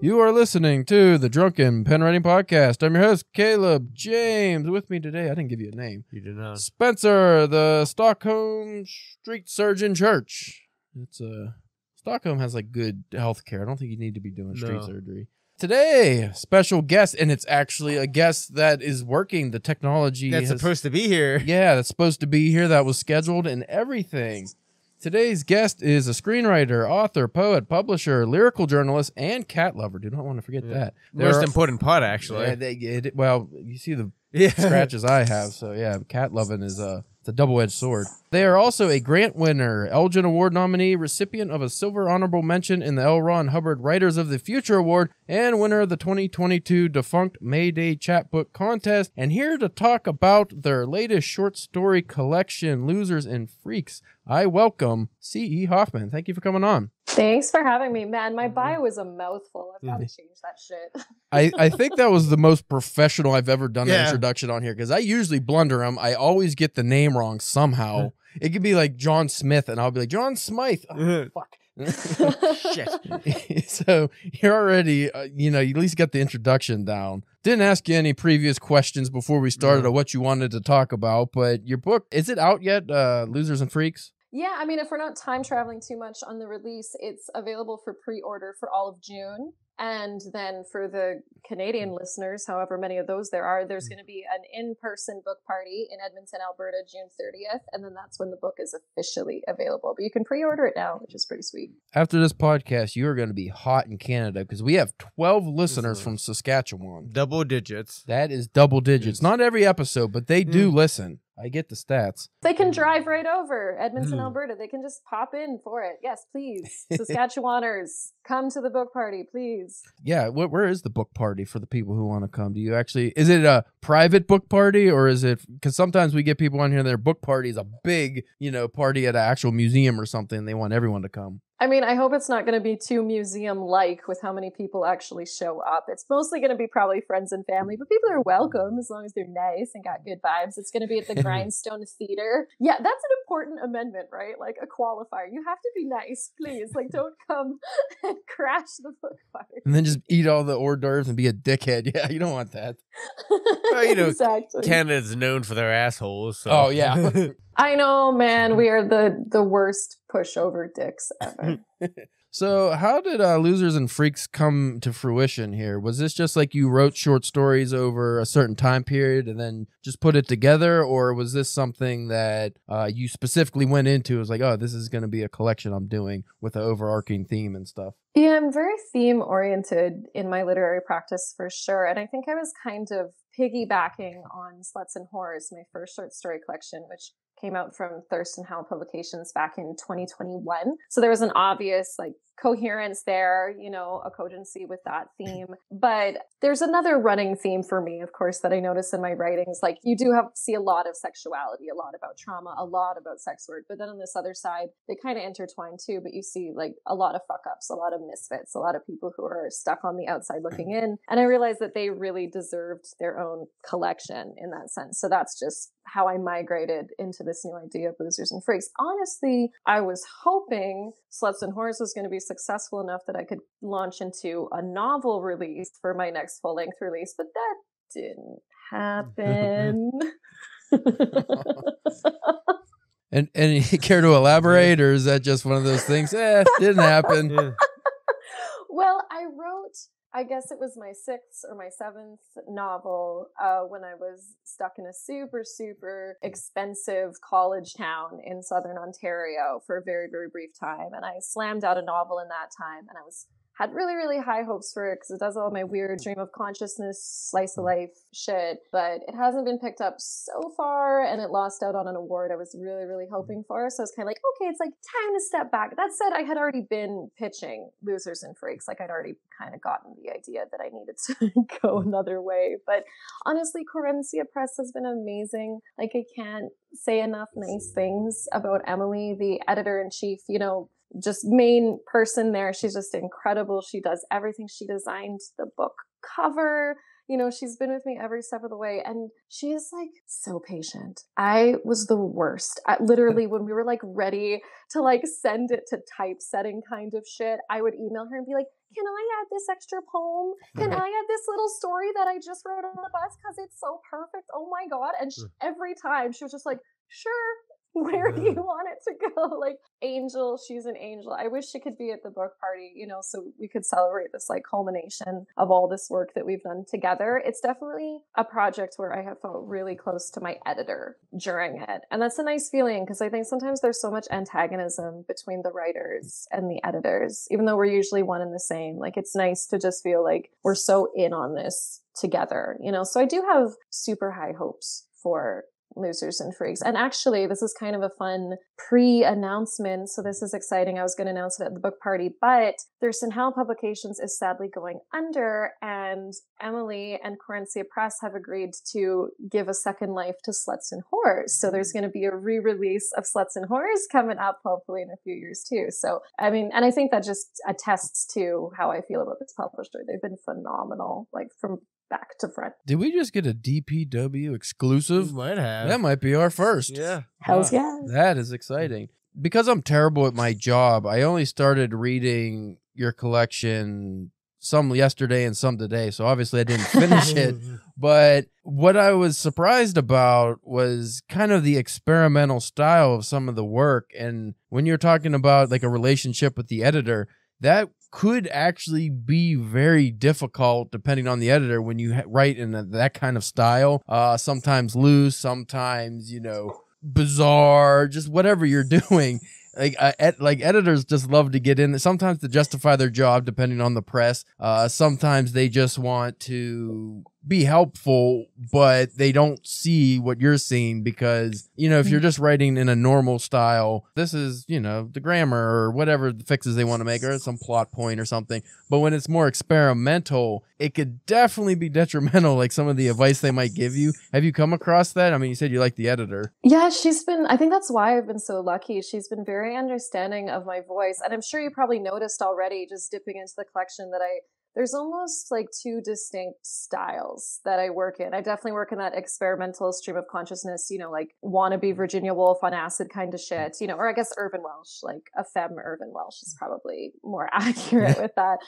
You are listening to the Drunken Pen Writing Podcast. I'm your host, Caleb James. With me today, I didn't give you a name. You did not. Spencer, the Stockholm Street Surgeon Church. It's uh Stockholm has like good health care. I don't think you need to be doing street No. surgery. Today, special guest, and it's actually a guest that is working. The technology That's has- supposed to be here. yeah, that's supposed to be here. That was scheduled and everything. Today's guest is a screenwriter, author, poet, publisher, lyrical journalist, and cat lover. Do not want to forget Yeah. that. Most There are- important part, actually. Yeah, they, it, well, you see the Yeah. scratches I have, so yeah, cat loving is a it's a double edged sword. They are also a grant winner, Elgin Award nominee, recipient of a silver honorable mention in the L. Ron Hubbard Writers of the Future Award, and winner of the 2022 defunct Mayday Chapbook Contest. And here to talk about their latest short story collection, Losers and Freaks, I welcome C.E. Hoffman. Thank you for coming on. Thanks for having me, man. My Mhm. bio is a mouthful. I've got to Mhm. change that shit. I, I think that was the most professional I've ever done an introduction on here because I usually blunder them. I always get the name wrong somehow. it could be like John Smith, and I'll be like John Smythe. Oh, fuck. Shit. so you're already, uh, you know, you at least got the introduction down. Didn't ask you any previous questions before we started No. or what you wanted to talk about, but your book is it out yet? Uh, Losers and Freaks. Yeah, I mean, if we're not time traveling too much on the release, it's available for pre order for all of June. And then for the Canadian listeners, however many of those there are, there's mm. going to be an in person book party in Edmonton, Alberta, June 30th. And then that's when the book is officially available. But you can pre order it now, which is pretty sweet. After this podcast, you are going to be hot in Canada because we have 12 listeners from Saskatchewan. Double digits. That is double digits. Not every episode, but they do mm. listen. I get the stats. They can drive right over Edmonton, Mhm. Alberta. They can just pop in for it. Yes, please. Saskatchewaners, come to the book party, please. Yeah, wh- where is the book party for the people who want to come? Do you actually is it a private book party or is it cuz sometimes we get people on here their book party is a big, you know, party at an actual museum or something. They want everyone to come. I mean, I hope it's not going to be too museum like with how many people actually show up. It's mostly going to be probably friends and family, but people are welcome as long as they're nice and got good vibes. It's going to be at the Grindstone Theater. Yeah, that's an important amendment, right? Like a qualifier. You have to be nice, please. Like, don't come and crash the book party. And then just eat all the hors d'oeuvres and be a dickhead. Yeah, you don't want that. Well, you know, exactly. Canada's known for their assholes. So. Oh, yeah. I know, man. We are the the worst pushover dicks ever. So, how did uh, Losers and Freaks come to fruition here? Was this just like you wrote short stories over a certain time period and then just put it together, or was this something that uh, you specifically went into? It was like, oh, this is going to be a collection I'm doing with an overarching theme and stuff. Yeah, I'm very theme oriented in my literary practice for sure. And I think I was kind of piggybacking on Sluts and Whores, my first short story collection, which came out from Thurston Howl Publications back in 2021. So there was an obvious like coherence there, you know, a cogency with that theme. But there's another running theme for me, of course, that I notice in my writings. Like you do have see a lot of sexuality, a lot about trauma, a lot about sex work. But then on this other side, they kind of intertwine too. But you see like a lot of fuck ups, a lot of misfits, a lot of people who are stuck on the outside looking in. And I realized that they really deserved their own collection in that sense. So that's just how I migrated into this new idea of losers and freaks. Honestly, I was hoping Sluts and Whores was going to be successful enough that I could launch into a novel release for my next full length release, but that didn't happen. And and care to elaborate, or is that just one of those things? Eh, didn't happen. Yeah. well, I wrote, I guess it was my sixth or my seventh novel uh, when I was stuck in a super, super expensive college town in southern Ontario for a very, very brief time. And I slammed out a novel in that time, and I was had really, really high hopes for it because it does all my weird dream of consciousness, slice of mm. life shit. But it hasn't been picked up so far, and it lost out on an award I was really, really mm. hoping for. So I was kind of like, okay, it's like time to step back. That said, I had already been pitching Losers and Freaks. Like I'd already kind of gotten the idea that I needed to go mm. another way. But honestly, Querencia Press has been amazing. Like I can't say enough nice things about Emily, the editor in chief. You know, just main person there. She's just incredible. She does everything. She designed the book cover you know, she's been with me every step of the way and she is like so patient. I was the worst. at literally, when we were like ready to like send it to typesetting kind of shit, I would email her and be like, can I add this extra poem? Can I add this little story that I just wrote on the bus because it's so perfect? Oh my God. And she, hmm. every time she was just like, sure, where do you want it to go? Like Angel, she's an angel. I wish she could be at the book party, you know, so we could celebrate this like culmination of all this work that we've done together. It's definitely a project where I have felt really close to my editor during it. And that's a nice feeling because I think sometimes there's so much antagonism between the writers and the editors, even though we're usually one and the same. Like it's nice to just feel like we're so in on this together, you know. So I do have super high hopes for losers and freaks. And actually, this is kind of a fun pre announcement. So, this is exciting. I was going to announce it at the book party, but Thurston Howl Publications is sadly going under, and Emily and Querencia Press have agreed to give a second life to Sluts and Whores. So, there's going to be a re release of Sluts and Whores coming up, hopefully, in a few years, too. So, I mean, and I think that just attests to how I feel about this publisher. They've been phenomenal, like from back to front. Did we just get a DPW exclusive? We might have. That might be our first. Yeah. Hell's yeah. That is exciting. Because I'm terrible at my job, I only started reading your collection some yesterday and some today. So obviously I didn't finish it. But what I was surprised about was kind of the experimental style of some of the work. And when you're talking about like a relationship with the editor, that could actually be very difficult depending on the editor when you write in a, that kind of style. Uh, sometimes loose, sometimes you know bizarre, just whatever you're doing. Like uh, ed- like editors just love to get in. Sometimes to justify their job, depending on the press. Uh, sometimes they just want to be helpful, but they don't see what you're seeing because, you know, if you're mm-hmm. just writing in a normal style, this is, you know, the grammar or whatever the fixes they want to make or some plot point or something. But when it's more experimental, it could definitely be detrimental, like some of the advice they might give you. Have you come across that? I mean, you said you like the editor. Yeah, she's been, I think that's why I've been so lucky. She's been very understanding of my voice. And I'm sure you probably noticed already just dipping into the collection that I there's almost like two distinct styles that I work in. I definitely work in that experimental stream of consciousness, you know, like wannabe Virginia Woolf on acid kind of shit, you know, or I guess Irvine Welsh, like a femme Irvine Welsh is probably more accurate with that.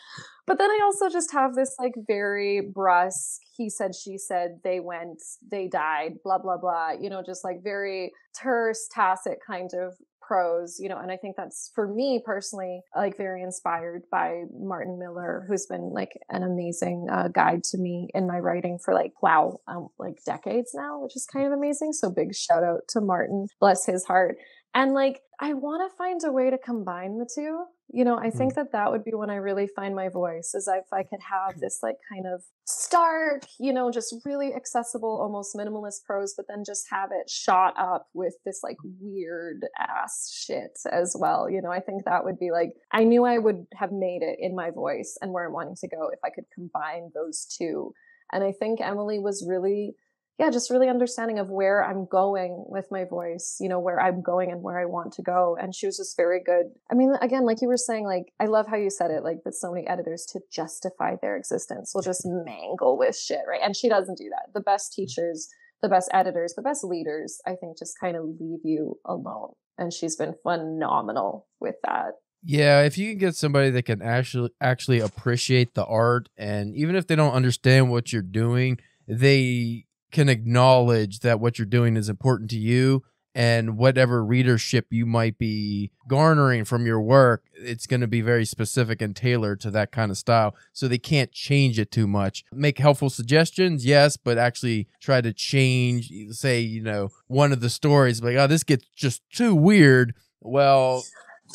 But then I also just have this like very brusque, he said, she said, they went, they died, blah, blah, blah, you know, just like very terse, tacit kind of prose, you know, and I think that's for me personally, like very inspired by Martin Miller, who's been like an amazing uh, guide to me in my writing for like, wow, um, like decades now, which is kind of amazing. So big shout out to Martin, bless his heart. And like, I want to find a way to combine the two. You know, I think mm. that that would be when I really find my voice is if I could have this like kind of stark, you know, just really accessible, almost minimalist prose, but then just have it shot up with this like weird ass shit as well. You know, I think that would be like, I knew I would have made it in my voice and where I'm wanting to go if I could combine those two. And I think Emily was really yeah, just really understanding of where I'm going with my voice, you know, where I'm going and where I want to go. And she was just very good. I mean, again, like you were saying, like, I love how you said it, like that so many editors to justify their existence will just mangle with shit, right? And she doesn't do that. The best teachers, the best editors, the best leaders, I think just kind of leave you alone. And she's been phenomenal with that. Yeah, if you can get somebody that can actually actually appreciate the art and even if they don't understand what you're doing, they can acknowledge that what you're doing is important to you and whatever readership you might be garnering from your work it's going to be very specific and tailored to that kind of style so they can't change it too much. Make helpful suggestions yes but actually try to change say you know one of the stories like oh this gets just too weird. Well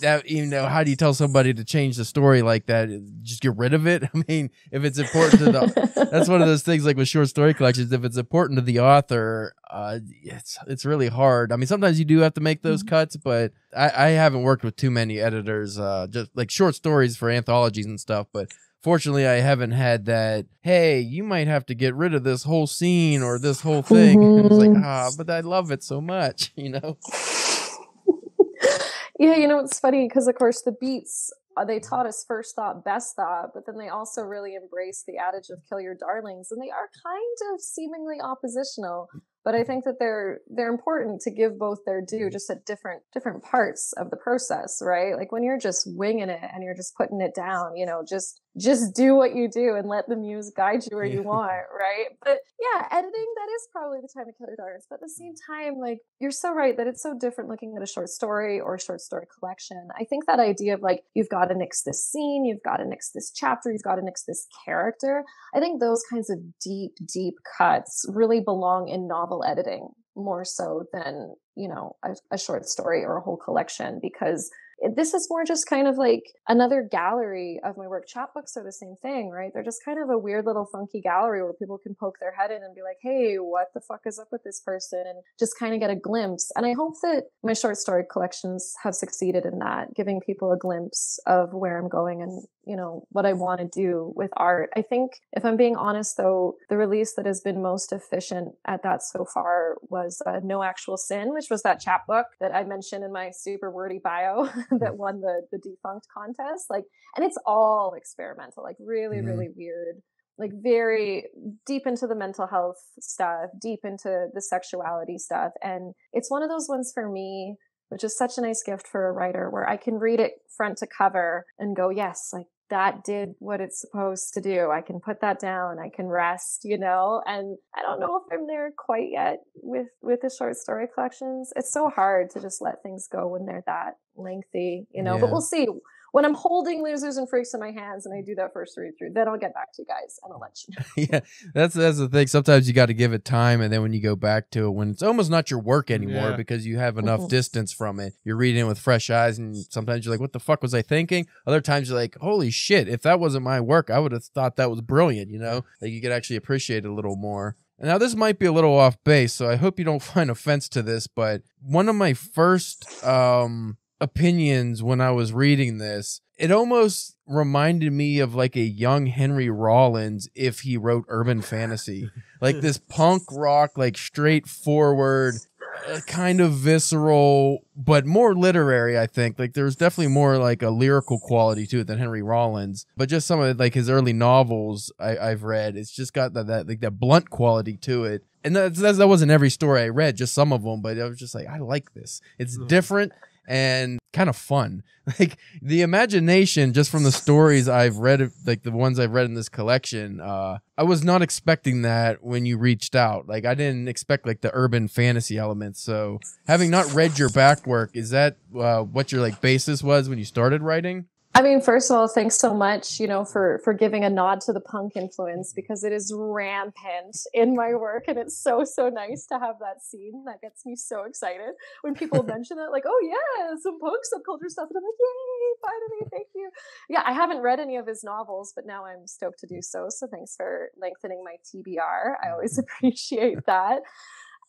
that you know how do you tell somebody to change the story like that? Just get rid of it? I mean if it's important to the that's one of those things like with short story collections if it's important to the author uh it's it's really hard. I mean sometimes you do have to make those mm-hmm. cuts but i i haven't worked with too many editors uh just like short stories for anthologies and stuff but fortunately i haven't had that hey you might have to get rid of this whole scene or this whole thing. Mm-hmm. it's like ah but i love it so much you know Yeah, you know, it's funny because, of course, the beats uh, they taught us first thought, best thought, but then they also really embraced the adage of kill your darlings, and they are kind of seemingly oppositional but I think that they're they're important to give both their due just at different different parts of the process, right? Like when you're just winging it and you're just putting it down, you know, just just do what you do and let the muse guide you where you want, right? But yeah, editing that is probably the time to kill your darlings. But at the same mm. time, like you're so right that it's so different looking at a short story or a short story collection. I think that idea of like you've got to nix this scene, you've got to nix this chapter, you've got to nix this character. I think those kinds of deep, deep cuts really belong in novel novel editing more so than you know a, a short story or a whole collection because this is more just kind of like another gallery of my work. Chapbooks are the same thing, right? They're just kind of a weird little funky gallery where people can poke their head in and be like, hey, what the fuck is up with this person? And just kind of get a glimpse. And I hope that my short story collections have succeeded in that, giving people a glimpse of where I'm going and, you know, what I want to do with art. I think, if I'm being honest, though, the release that has been most efficient at that so far was uh, No Actual Sin, which was that chapbook that I mentioned in my super wordy bio. that won the the defunct contest like and it's all experimental like really mm-hmm. really weird like very deep into the mental health stuff deep into the sexuality stuff and it's one of those ones for me which is such a nice gift for a writer where i can read it front to cover and go yes like that did what it's supposed to do. I can put that down. I can rest, you know. And I don't know if I'm there quite yet with with the short story collections. It's so hard to just let things go when they're that lengthy, you know. Yeah. But we'll see when I'm holding losers and freaks in my hands and I do that first read through, then I'll get back to you guys and I'll let you know. yeah, that's that's the thing. Sometimes you got to give it time, and then when you go back to it, when it's almost not your work anymore yeah. because you have enough mm-hmm. distance from it, you're reading it with fresh eyes, and sometimes you're like, "What the fuck was I thinking?" Other times you're like, "Holy shit! If that wasn't my work, I would have thought that was brilliant." You know, like you could actually appreciate it a little more. And now, this might be a little off base, so I hope you don't find offense to this, but one of my first um, opinions when I was reading this it almost reminded me of like a young Henry Rollins if he wrote urban fantasy. like this punk rock, like straightforward, uh, kind of visceral, but more literary, I think. Like there's definitely more like a lyrical quality to it than Henry Rollins. But just some of like his early novels I, have read, it's just got that, that like that blunt quality to it. And that's, that's, that wasn't every story I read, just some of them. But I was just like, I like this. It's different and kind of fun. Like the imagination, just from the stories I've read, like the ones I've read in this collection, uh, I was not expecting that when you reached out. Like I didn't expect like the urban fantasy elements. So having not read your back work, is that uh, what your like basis was when you started writing? I mean, first of all, thanks so much, you know, for for giving a nod to the punk influence because it is rampant in my work, and it's so so nice to have that scene. That gets me so excited when people mention it, like, "Oh yeah, some punk subculture stuff," and I'm like, "Yay, finally, thank you." Yeah, I haven't read any of his novels, but now I'm stoked to do so. So thanks for lengthening my TBR. I always appreciate that.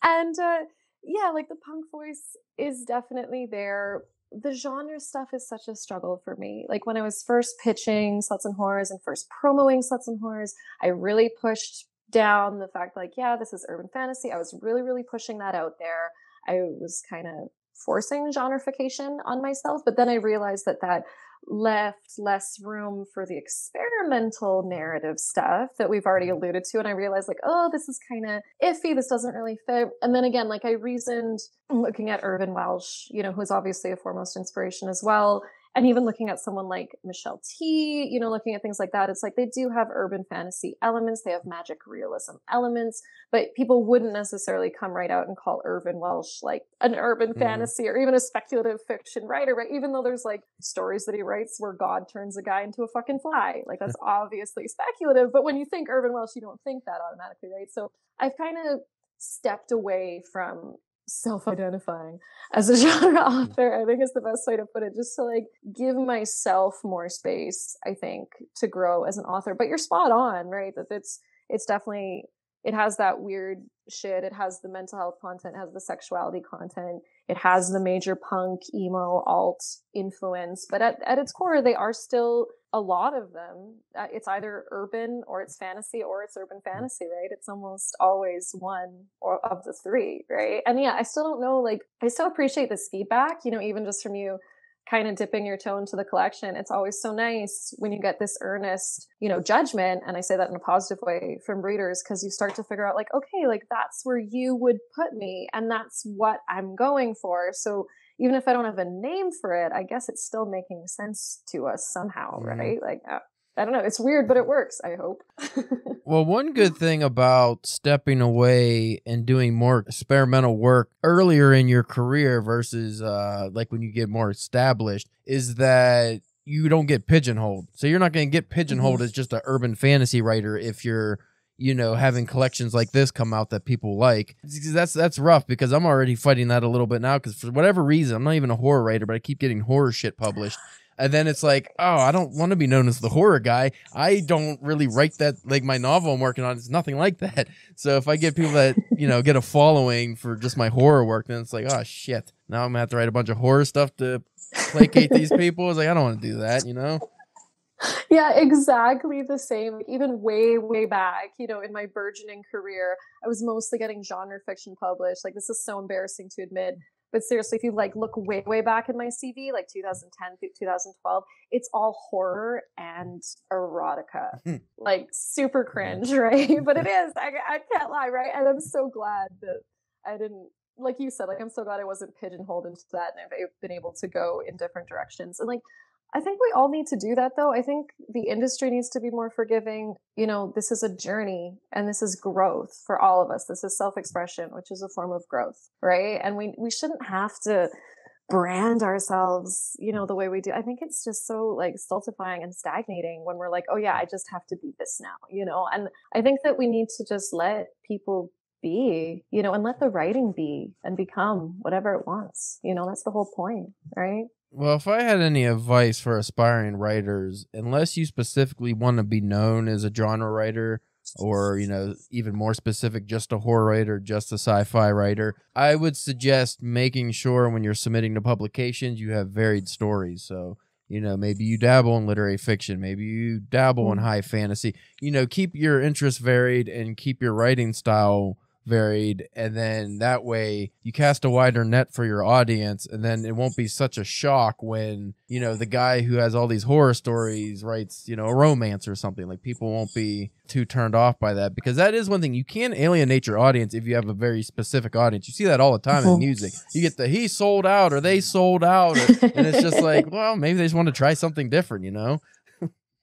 And uh, yeah, like the punk voice is definitely there the genre stuff is such a struggle for me. Like when I was first pitching Sluts and Whores and first promoting Sluts and Whores, I really pushed down the fact like, yeah, this is urban fantasy. I was really, really pushing that out there. I was kind of forcing genreification on myself, but then I realized that that left less room for the experimental narrative stuff that we've already mm-hmm. alluded to. And I realized, like, oh, this is kind of iffy. This doesn't really fit. And then again, like, I reasoned looking at Irvine Welsh, you know, who's obviously a foremost inspiration as well and even looking at someone like Michelle Tea, you know, looking at things like that, it's like they do have urban fantasy elements, they have magic realism elements, but people wouldn't necessarily come right out and call Irvine Welsh like an urban mm. fantasy or even a speculative fiction writer, right? Even though there's like stories that he writes where God turns a guy into a fucking fly. Like that's obviously speculative, but when you think Irvine Welsh, you don't think that automatically, right? So I've kind of stepped away from self-identifying as a genre mm. author i think is the best way to put it just to like give myself more space i think to grow as an author. But you're spot on right? That it's it's definitely it has that weird shit it has the mental health content it has the sexuality content it has the major punk emo alt influence but at, at its core they are still a lot of them. Uh, it's either urban or it's fantasy or it's urban mm. fantasy right? It's almost always one or of the three right? And yeah i still don't know like i still appreciate this feedback you know even just from you kind of dipping your toe into the collection, it's always so nice when you get this earnest, you know, judgment. And I say that in a positive way from readers because you start to figure out, like, okay, like that's where you would put me, and that's what I'm going for. So even if I don't have a name for it, I guess it's still making sense to us somehow, Mhm. right? Like, uh, I don't know. It's weird, but it works, I hope. Well, one good thing about stepping away and doing more experimental work earlier in your career versus uh, like when you get more established is that you don't get pigeonholed. So you're not going to get pigeonholed as just an urban fantasy writer if you're you know having collections like this come out that people like that's that's rough because i'm already fighting that a little bit now because for whatever reason i'm not even a horror writer but i keep getting horror shit published and then it's like, oh, I don't want to be known as the horror guy. I don't really write that like my novel I'm working on. It's nothing like that. So if I get people that you know get a following for just my horror work, then it's like, oh shit. Now I'm gonna have to write a bunch of horror stuff to placate these people. It's like I don't want to do that, you know. yeah, exactly the same. Even way, way back, you know, in my burgeoning career, I was mostly getting genre fiction published. Like, this is so embarrassing to admit. But seriously, if you like look way, way back in my CV, like 2010 through 2012, it's all horror and erotica. Mm-hmm. like, super cringe, right? but it is. I, I can't lie, right? And I'm so glad that I didn't like you said, like I'm so glad I wasn't pigeonholed into that and I've been able to go in different directions. And like I think we all need to do that though. I think the industry needs to be more forgiving. You know, this is a journey and this is growth for all of us. This is self-expression, which is a form of growth, right? And we we shouldn't have to brand ourselves, you know, the way we do. I think it's just so like stultifying and stagnating when we're like, "Oh yeah, I just have to be this now," you know? And I think that we need to just let people be, you know, and let the writing be and become whatever it wants. You know, that's the whole point, right? Well, if I had any advice for aspiring writers, unless you specifically want to be known as a genre writer, or you know, even more specific, just a horror writer, just a sci-fi writer, I would suggest making sure when you're submitting to publications you have varied stories. So you know, maybe you dabble in literary fiction, maybe you dabble in hmm. high fantasy. You know, keep your interests varied and keep your writing style varied and then that way you cast a wider net for your audience and then it won't be such a shock when you know the guy who has all these horror stories writes you know a romance or something. Like people won't be too turned off by that because that is one thing. You can alienate your audience if you have a very specific audience. You see that all the time in Mhm. music. You get the he sold out or they sold out or, and it's just like well maybe they just want to try something different you know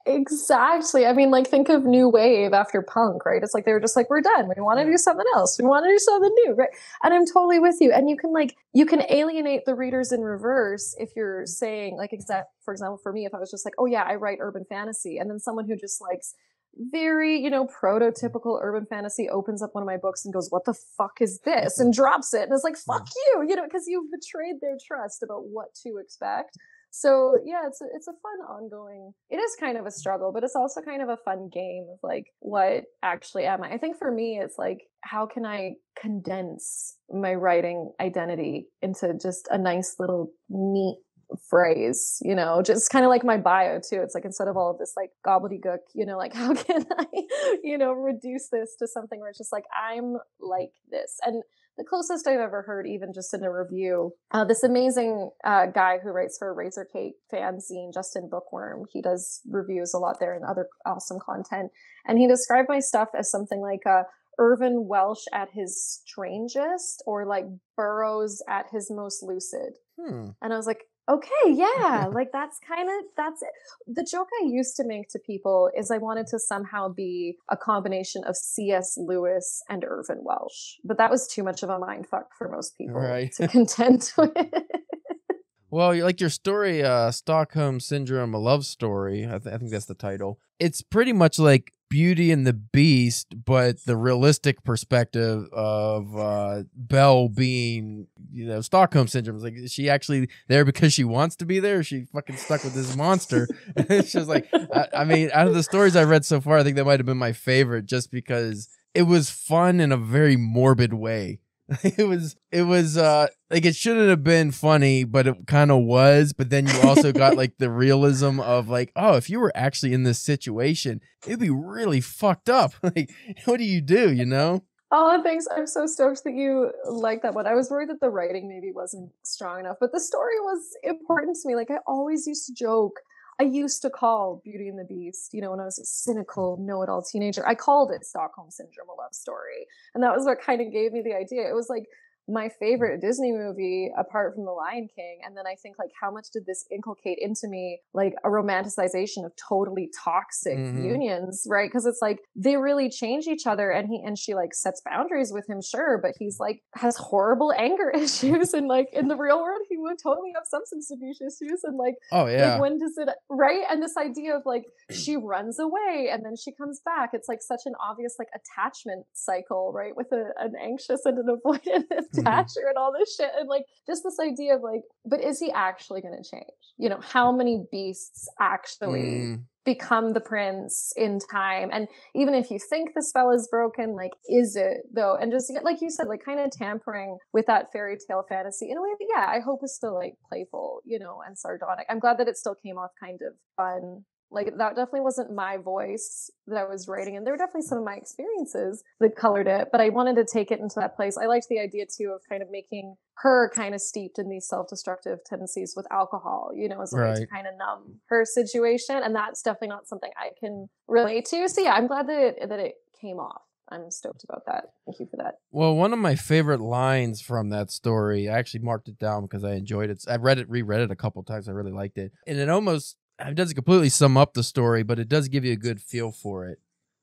Exactly. I mean, like, think of new wave after punk, right? It's like they were just like, we're done. We want to do something else. We want to do something new, right? And I'm totally with you. And you can like, you can alienate the readers in reverse if you're saying, like, exact. For example, for me, if I was just like, oh yeah, I write urban fantasy, and then someone who just likes very, you know, prototypical urban fantasy opens up one of my books and goes, "What the fuck is this?" and mm-hmm. drops it, and is like, "Fuck you," you know, because you've betrayed their trust about what to expect. So yeah, it's a, it's a fun ongoing. It is kind of a struggle, but it's also kind of a fun game of like what actually am I? I think for me, it's like how can I condense my writing identity into just a nice little neat phrase, you know, just kind of like my bio too. It's like instead of all of this like gobbledygook, you know, like how can I, you know, reduce this to something where it's just like I'm like this and the closest I've ever heard, even just in a review, uh, this amazing uh, guy who writes for Razorcake fanzine, Justin Bookworm. He does reviews a lot there and other awesome content. And he described my stuff as something like uh, Irvine Welsh at his strangest or like Burroughs at his most lucid. hmm. And I was like, okay, yeah, like that's kind of that's it. The joke I used to make to people is I wanted to somehow be a combination of C.S. Lewis and Irvine Welsh, but that was too much of a mind fuck for most people Right. to contend with. Well, like your story, uh, Stockholm Syndrome, a love story. I, th- I think that's the title. It's pretty much like Beauty and the Beast, but the realistic perspective of uh, Belle being, you know, Stockholm Syndrome. It's like, is she actually there because she wants to be there? She fucking stuck with this monster? it's just like, I, I mean, out of the stories I've read so far, I think that might have been my favorite just because it was fun in a very morbid way. it was it was uh like it shouldn't have been funny but it kind of was but then you also got like the realism of like oh if you were actually in this situation it'd be really fucked up like what do you do you know Oh, thanks. I'm so stoked that you like that one. I was worried that the writing maybe wasn't strong enough, but the story was important to me. Like I always used to joke. I used to call Beauty and the Beast, you know, when I was a cynical, know it all teenager, I called it Stockholm Syndrome, a love story. And that was what kind of gave me the idea. It was like my favorite Disney movie apart from The Lion King. And then I think like how much did this inculcate into me like a romanticization of totally toxic Mhm. unions, right? Because it's like they really change each other and he and she like sets boundaries with him, sure, but he's like has horrible anger issues and like in the real world he would totally have substance abuse issues and like Oh yeah. like when does it right? And this idea of like she runs away and then she comes back. It's like such an obvious like attachment cycle, right? With a, an anxious and an avoidant attacher and all this shit. And like just this idea of like, but is he actually gonna change? You know, how many beasts actually Mm, become the prince in time and even if you think the spell is broken like is it though and just like you said like kind of tampering with that fairy tale fantasy in a way that yeah i hope is still like playful you know and sardonic i'm glad that it still came off kind of fun like that definitely wasn't my voice that I was writing, and there were definitely some of my experiences that colored it. But I wanted to take it into that place. I liked the idea too of kind of making her kind of steeped in these self-destructive tendencies with alcohol, you know, as a way to kind of numb her situation, and that's definitely not something I can relate to. So yeah, I'm glad that it, that it came off. I'm stoked about that. Thank you for that. Well, one of my favorite lines from that story, I actually marked it down because I enjoyed it. I read it, reread it a couple times. I really liked it. And it almost it doesn't completely sum up the story, but it does give you a good feel for it.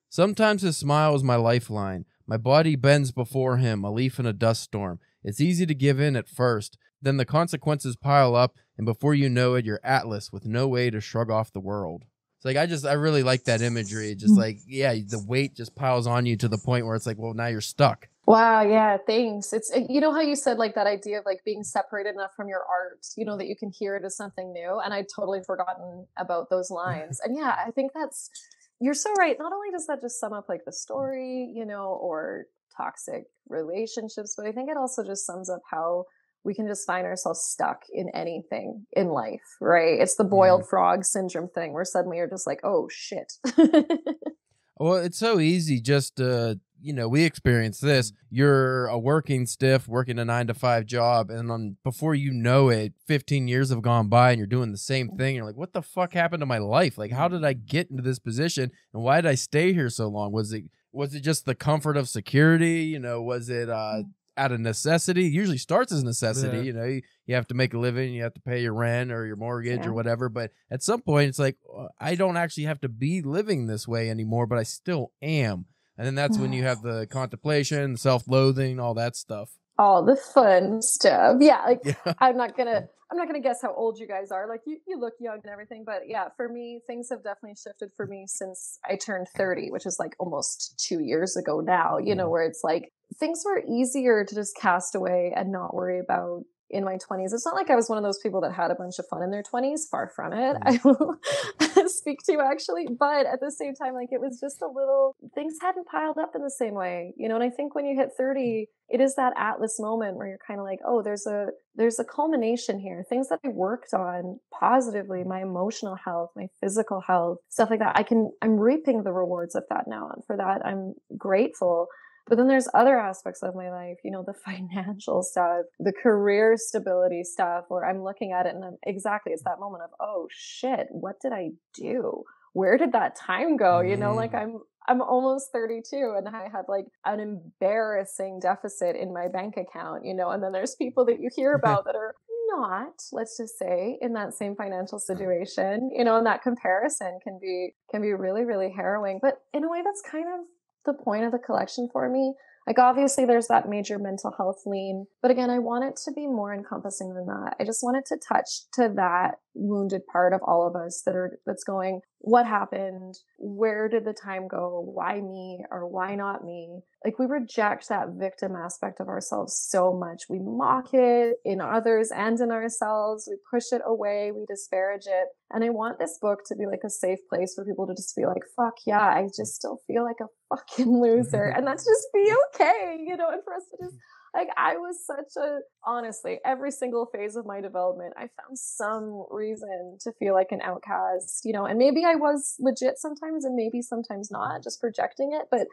Sometimes his smile is my lifeline. My body bends before him, a leaf in a dust storm. It's easy to give in at first. Then the consequences pile up, and before you know it, you're Atlas with no way to shrug off the world. It's like I just I really like that imagery. Just like yeah, the weight just piles on you to the point where it's like, well, now you're stuck. Wow, yeah, thanks. It's uh, you know how you said like that idea of like being separated enough from your art, you know, that you can hear it as something new. And I'd totally forgotten about those lines. and yeah, I think that's you're so right. Not only does that just sum up like the story, you know, or toxic relationships, but I think it also just sums up how we can just find ourselves stuck in anything in life, right? It's the boiled frog syndrome thing where suddenly you're just like, oh shit. Well, it's so easy just to, you know, we experience this. You're a working stiff, working a nine to five job, and on before you know it, 15 years have gone by and you're doing the same thing. You're like, what the fuck happened to my life? Like, how did I get into this position and why did I stay here so long? Was it was it just the comfort of security? You know, was it uh out of necessity? It usually starts as necessity, Yeah. you know, you, you have to make a living, you have to pay your rent or your mortgage Yeah. or whatever. But at some point, it's like, uh, I don't actually have to be living this way anymore, but I still am. And then that's when you have the contemplation, self loathing, all that stuff. All the fun stuff. Yeah, like Yeah. I'm not gonna I'm not gonna guess how old you guys are. Like you, you look young and everything, but yeah, for me, things have definitely shifted for me since I turned 30, which is like almost two years ago now, you know, where it's like things were easier to just cast away and not worry about in my 20s. It's not like I was one of those people that had a bunch of fun in their 20s, far from it. Mm-hmm. I will speak to you actually, but at the same time, like it was just a little things hadn't piled up in the same way, you know. And I think when you hit 30, mm-hmm. it is that atlas moment where you're kind of like, oh, there's a there's a culmination here. Things that I worked on positively, my emotional health, my physical health, stuff like that. I can I'm reaping the rewards of that now, and for that I'm grateful. But then there's other aspects of my life, you know, the financial stuff, the career stability stuff, where I'm looking at it and I'm exactly, it's that moment of, oh shit, what did I do? Where did that time go? You know, like Mm. I'm I'm almost 32 and I have like an embarrassing deficit in my bank account, you know, and then there's people that you hear about that are not, let's just say, in that same financial situation, you know, and that comparison can be can be really, really harrowing. But in a way that's kind of the point of the collection for me. Like obviously there's that major mental health lean, but again, I want it to be more encompassing than that. I just want it to touch to that wounded part of all of us that are that's going, what happened? Where did the time go? Why me or why not me? Like we reject that victim aspect of ourselves so much. We mock it in others and in ourselves. We push it away. We disparage it. And I want this book to be like a safe place for people to just be like, fuck yeah, I just still feel like a fucking loser. and that's just be okay, you know, and for us to just like I was such a honestly, every single phase of my development, I found some reason to feel like an outcast, you know, and maybe I was legit sometimes and maybe sometimes not, just projecting it, but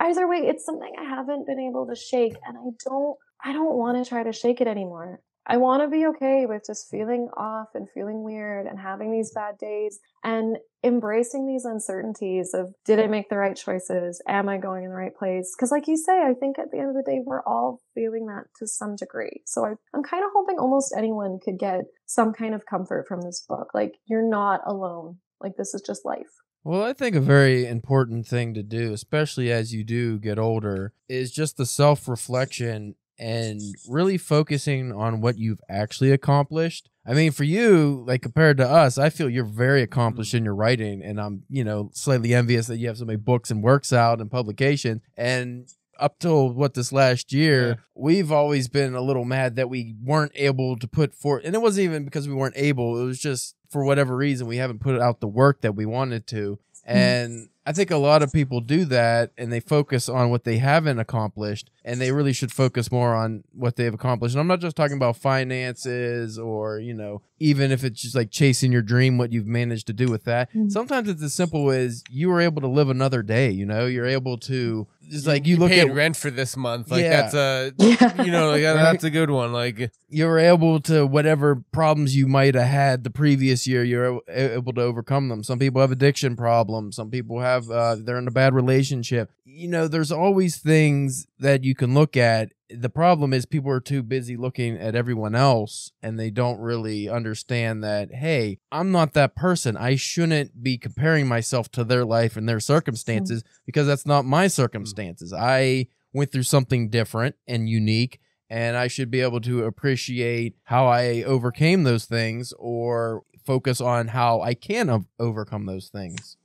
either way, it's something I haven't been able to shake, and I don't I don't want to try to shake it anymore. I want to be okay with just feeling off and feeling weird and having these bad days and embracing these uncertainties of did I make the right choices? Am I going in the right place? Because, like you say, I think at the end of the day, we're all feeling that to some degree. So I, I'm kind of hoping almost anyone could get some kind of comfort from this book. Like, you're not alone. Like, this is just life. Well, I think a very important thing to do, especially as you do get older, is just the self reflection and really focusing on what you've actually accomplished. I mean, for you, like compared to us, I feel you're very accomplished mm-hmm. in your writing, and I'm, you know, slightly envious that you have so many books and works out and publication. And up till what this last year, Yeah. we've always been a little mad that we weren't able to put forth, and it wasn't even because we weren't able. It was just for whatever reason we haven't put out the work that we wanted to. Mm-hmm. And I think a lot of people do that and they focus on what they haven't accomplished and they really should focus more on what they've accomplished. And I'm not just talking about finances or, you know, even if it's just like chasing your dream, what you've managed to do with that. Mhm. Sometimes it's as simple as you were able to live another day, you know, you're able to just like you look paid at rent for this month. Like Yeah. that's a Yeah. you know like, Right. that's a good one. Like you were able to whatever problems you might have had the previous year you're able to overcome them some people have addiction problems some people have uh, they're in a bad relationship. You know there's always things that you can look at. The problem is people are too busy looking at everyone else and they don't really understand that hey i'm not that person. I shouldn't be comparing myself to their life and their circumstances because that's not my circumstances. I went through something different and unique and I should be able to appreciate how I overcame those things or focus on how I can overcome those things.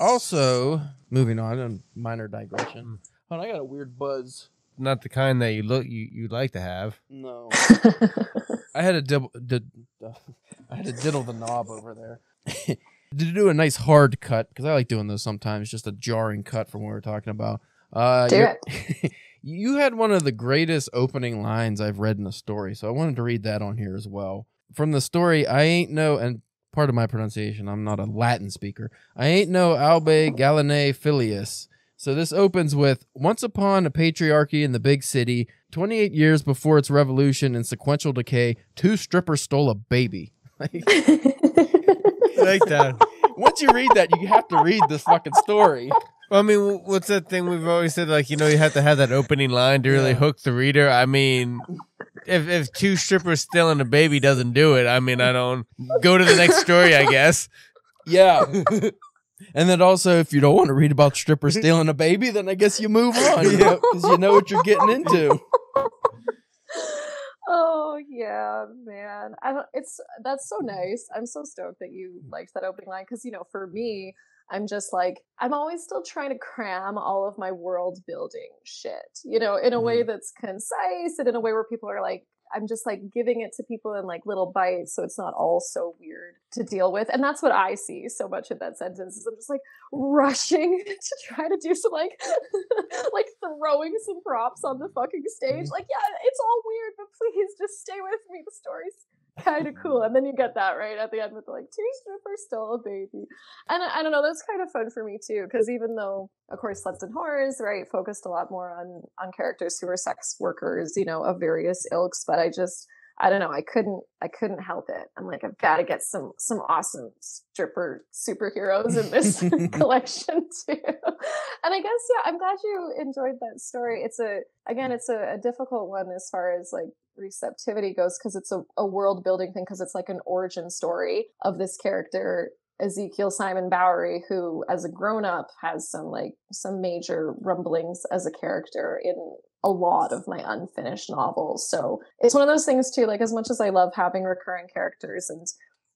Also, moving on, a minor digression. Hold on, I got a weird buzz. not the kind that you look you you'd like to have. No, I had a dibble, did, I had to diddle the knob over there. to do a nice hard cut because I like doing those sometimes, just a jarring cut from what we're talking about. Uh, Do you're- you had one of the greatest opening lines I've read in a story, so I wanted to read that on here as well. From the story, I ain't no, and part of my pronunciation, I'm not a Latin speaker. I ain't no albe galline filius. So this opens with Once upon a patriarchy in the big city, 28 years before its revolution and sequential decay, two strippers stole a baby. Like, like that. once you read that, you have to read this fucking story. Well, I mean, what's that thing we've always said? Like, you know, you have to have that opening line to really Yeah. hook the reader. I mean, if if two strippers stealing a baby doesn't do it, I mean, I don't go to the next story. I guess. Yeah. and then also, if you don't want to read about strippers stealing a baby, then I guess you move on, you know, because you know what you're getting into. oh yeah, man. I don't. It's that's so nice. I'm so stoked that you liked that opening line because you know, for me, I'm just like I'm always still trying to cram all of my world building shit, you know, in a way mm-hmm. that's concise and in a way where people are like. I'm just like giving it to people in like little bites so it's not all so weird to deal with. And that's what I see so much in that sentence is I'm just like rushing to try to do some like like throwing some props on the fucking stage. Mm-hmm. Like, yeah, it's all weird, but please just stay with me. The story's kind of cool. And then you get that right at the end with like two strippers stole a baby. And I, I don't know, that's kind of fun for me too, because even though of course Sluts and Whores, right, focused a lot more on on characters who are sex workers, you know, of various ilks, but I just I don't know. I couldn't. I couldn't help it. I'm like, I've got to get some some awesome stripper superheroes in this collection too. And I guess yeah, I'm glad you enjoyed that story. It's a again, it's a, a difficult one as far as like receptivity goes because it's a, a world building thing because it's like an origin story of this character Ezekiel Simon Bowery, who as a grown up has some like some major rumblings as a character in a lot of my unfinished novels. So it's one of those things too, like as much as I love having recurring characters and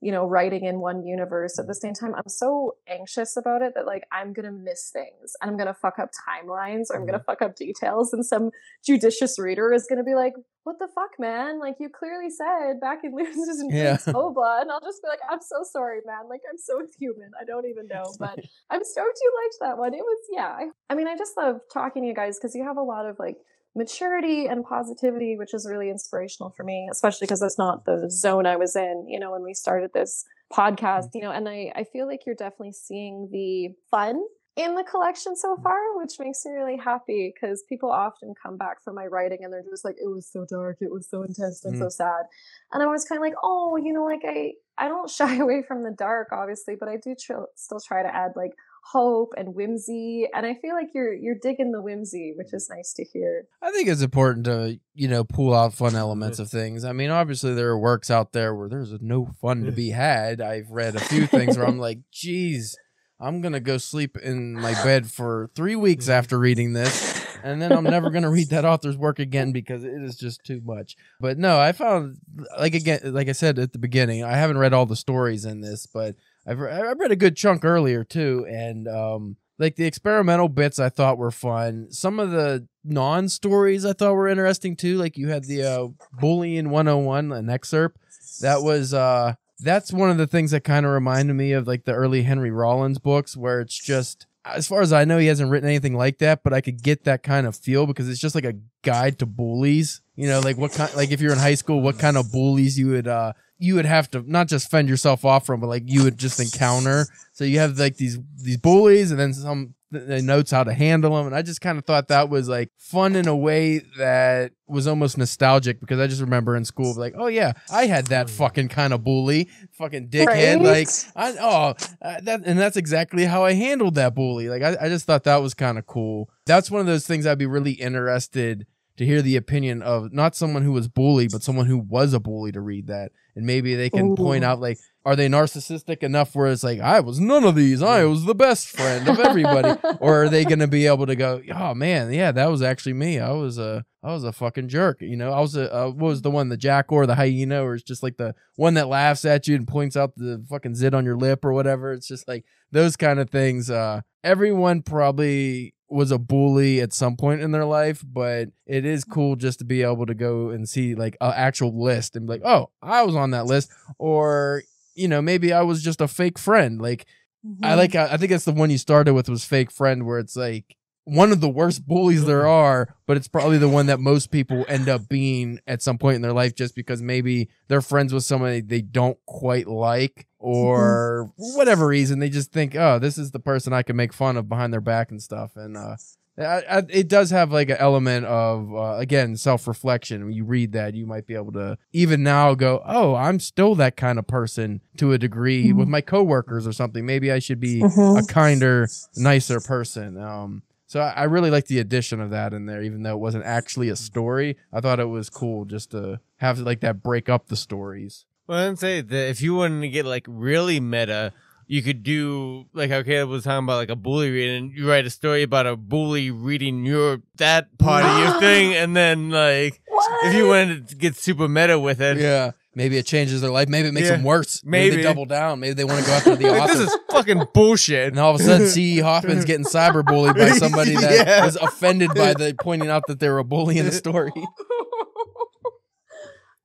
you know, writing in one universe at the same time, I'm so anxious about it that like I'm gonna miss things and I'm gonna fuck up timelines or I'm gonna mm-hmm. fuck up details and some judicious reader is gonna be like, What the fuck, man? Like you clearly said back in Losers and Yeah. Freaks, blah, blah, blah. And I'll just be like, I'm so sorry, man. Like I'm so human. I don't even know. But I'm stoked you liked that one. It was yeah. I, I mean, I just love talking to you guys because you have a lot of like maturity and positivity, which is really inspirational for me, especially because that's not the zone I was in, you know, when we started this podcast, you know, and I, I feel like you're definitely seeing the fun in the collection so far, which makes me really happy because people often come back from my writing and they're just like, it was so dark, it was so intense and Mm. so sad. And I was kind of like, oh, you know, like I, I don't shy away from the dark, obviously, but I do tr- still try to add like hope and whimsy. And I feel like you're you're digging the whimsy, which is nice to hear. I think it's important to, you know, pull out fun elements of things. I mean, obviously there are works out there where there's no fun to be had. I've read a few things where I'm like, geez, I'm gonna go sleep in my bed for three weeks mm-hmm. after reading this, and then I'm never gonna read that author's work again because it is just too much. But no, I found like again, like I said at the beginning, I haven't read all the stories in this, but I've I read a good chunk earlier too, and um, like the experimental bits I thought were fun. Some of the non stories I thought were interesting too. Like you had the uh, Bullying 101, an excerpt that was uh that's one of the things that kind of reminded me of like the early Henry Rollins books where it's just as far as I know he hasn't written anything like that but I could get that kind of feel because it's just like a guide to bullies you know like what kind like if you're in high school what kind of bullies you would uh you would have to not just fend yourself off from but like you would just encounter. So you have like these these bullies and then some th- notes how to handle them and I just kind of thought that was like fun in a way that was almost nostalgic because I just remember in school like oh yeah I had that fucking kind of bully fucking dickhead Right? like I oh uh, that and that's exactly how I handled that bully. Like I, I just thought that was kind of cool. That's one of those things I'd be really interested to hear the opinion of not someone who was bullied but someone who was a bully to read that. And maybe they can point out like are they narcissistic enough where it's like I was none of these. I was the best friend of everybody. Or are they going to be able to go oh man yeah that was actually me. I was a i was a fucking jerk. You know i was a uh, what was the one the jack or the hyena or it's just like the one that laughs at you and points out the fucking zit on your lip or whatever. It's just like those kind of things uh everyone probably was a bully at some point in their life but it is cool just to be able to go and see like an actual list and be like oh i was on that list or you know maybe i was just a fake friend like Mm-hmm. I like. I think that's the one you started with was fake friend, where it's like one of the worst bullies there are, but it's probably the one that most people end up being at some point in their life, just because maybe they're friends with somebody they don't quite like, or whatever reason they just think, oh, this is the person I can make fun of behind their back and stuff, and uh, I, I, it does have like an element of uh, again self reflection. When you read that, you might be able to even now go, "Oh, I'm still that kind of person to a degree with my coworkers or something. Maybe I should be Mhm. a kinder, nicer person." Um, so I, I really like the addition of that in there, even though it wasn't actually a story. I thought it was cool just to have like that break up the stories. Well, I'd say that if you wanted to get like really meta, you could do like how Caleb was talking about like a bully reading. You write a story about a bully reading your that part of your thing, and then like what? if you wanted to get super meta with it, Yeah. Maybe it changes their life. Maybe it makes Yeah. them worse. Maybe. Maybe. they double down. Maybe they want to go after the like, author. this is fucking bullshit. And all of a sudden, C.E. Hoffman's getting cyberbullied by somebody that Yeah. was offended by the pointing out that they were a bully in the story.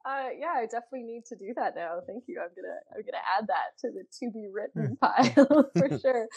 uh, yeah, I definitely need to do that now. Thank you. I'm gonna I'm gonna add that to the to be written pile for sure.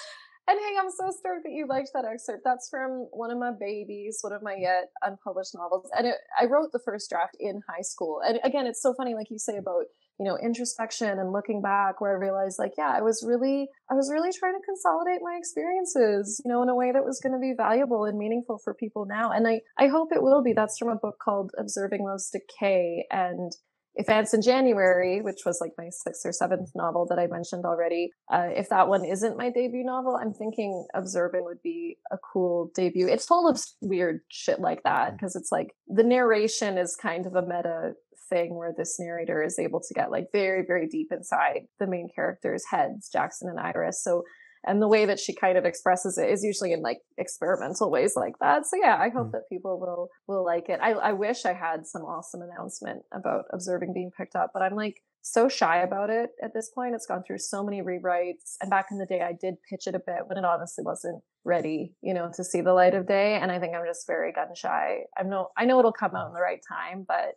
And hey, I'm so stoked that you liked that excerpt. That's from one of my babies, one of my yet unpublished novels. And it, I wrote the first draft in high school. And again, it's so funny, like you say about you know introspection and looking back, where I realized like, yeah, I was really, I was really trying to consolidate my experiences, you know, in a way that was going to be valuable and meaningful for people now. And I, I hope it will be. That's from a book called Observing Love's Decay, and if Ants in January, which was like my sixth or seventh novel that I mentioned already, uh, if that one isn't my debut novel, I'm thinking Observing would be a cool debut. It's full of weird shit like that because it's like the narration is kind of a meta thing where this narrator is able to get like very, very deep inside the main characters' heads, Jackson and Iris. So and the way that she kind of expresses it is usually in like experimental ways like that. So yeah i hope Mm. that people will will like it. I, I wish i had some awesome announcement about observing being picked up but i'm like so shy about it at this point. It's gone through so many rewrites. And back in the day i did pitch it a bit when it honestly wasn't ready you know to see the light of day. And i think i'm just very gun shy. I know i know it'll come out in the right time but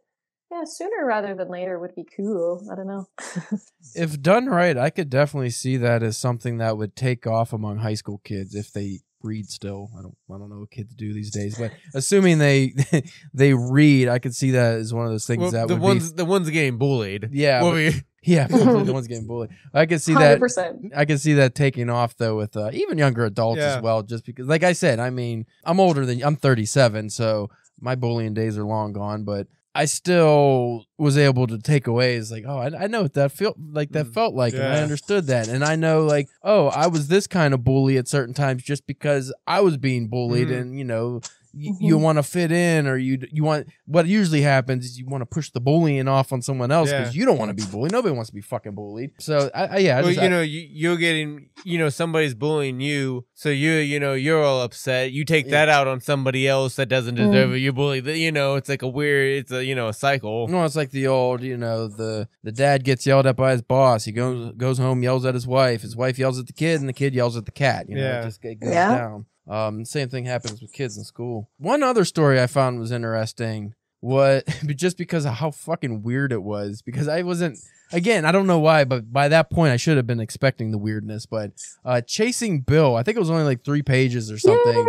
yeah sooner rather than later would be cool i don't know If done right, I could definitely see that as something that would take off among high school kids if they read still. I don't I don't know what kids do these days, but assuming they they read, I could see that as one of those things Well, that the would ones the ones getting bullied. yeah Well, but- we- yeah the ones getting bullied. I could see that 100%. I can see that taking off though with uh, even younger adults Yeah. as well. Just because, like I said, I mean, I'm older than I'm 37, so my bullying days are long gone. But I still was able to take away is like, oh, I, I know what that felt like. That Mm, felt like, and I understood that, and I know like, oh, I was this kind of bully at certain times just because I was being bullied, Mhm. and you know. Y- Mhm. You want to fit in, or you you want what usually happens is you want to push the bullying off on someone else because Yeah. you don't want to be bullied. Nobody wants to be fucking bullied. So I, I yeah, I well, just- you I- know, you, you're getting, you know, somebody's bullying you, so you, you know, you're all upset. You take Yeah. that out on somebody else that doesn't Mm. deserve it. You bully, the, you know, it's like a weird, it's a, you know, a cycle. No, it's like the old, you know, the the dad gets yelled at by his boss. He goes goes home, yells at his wife. His wife yells at the kid, and the kid yells at the cat. You know, Yeah. it just it goes Yeah. down. Um, same thing happens with kids in school. One other story I found was interesting. What just because of how fucking weird it was. Because I wasn't. Again, I don't know why, but by that point, I should have been expecting the weirdness. But uh, chasing Bill, I think it was only like three pages or something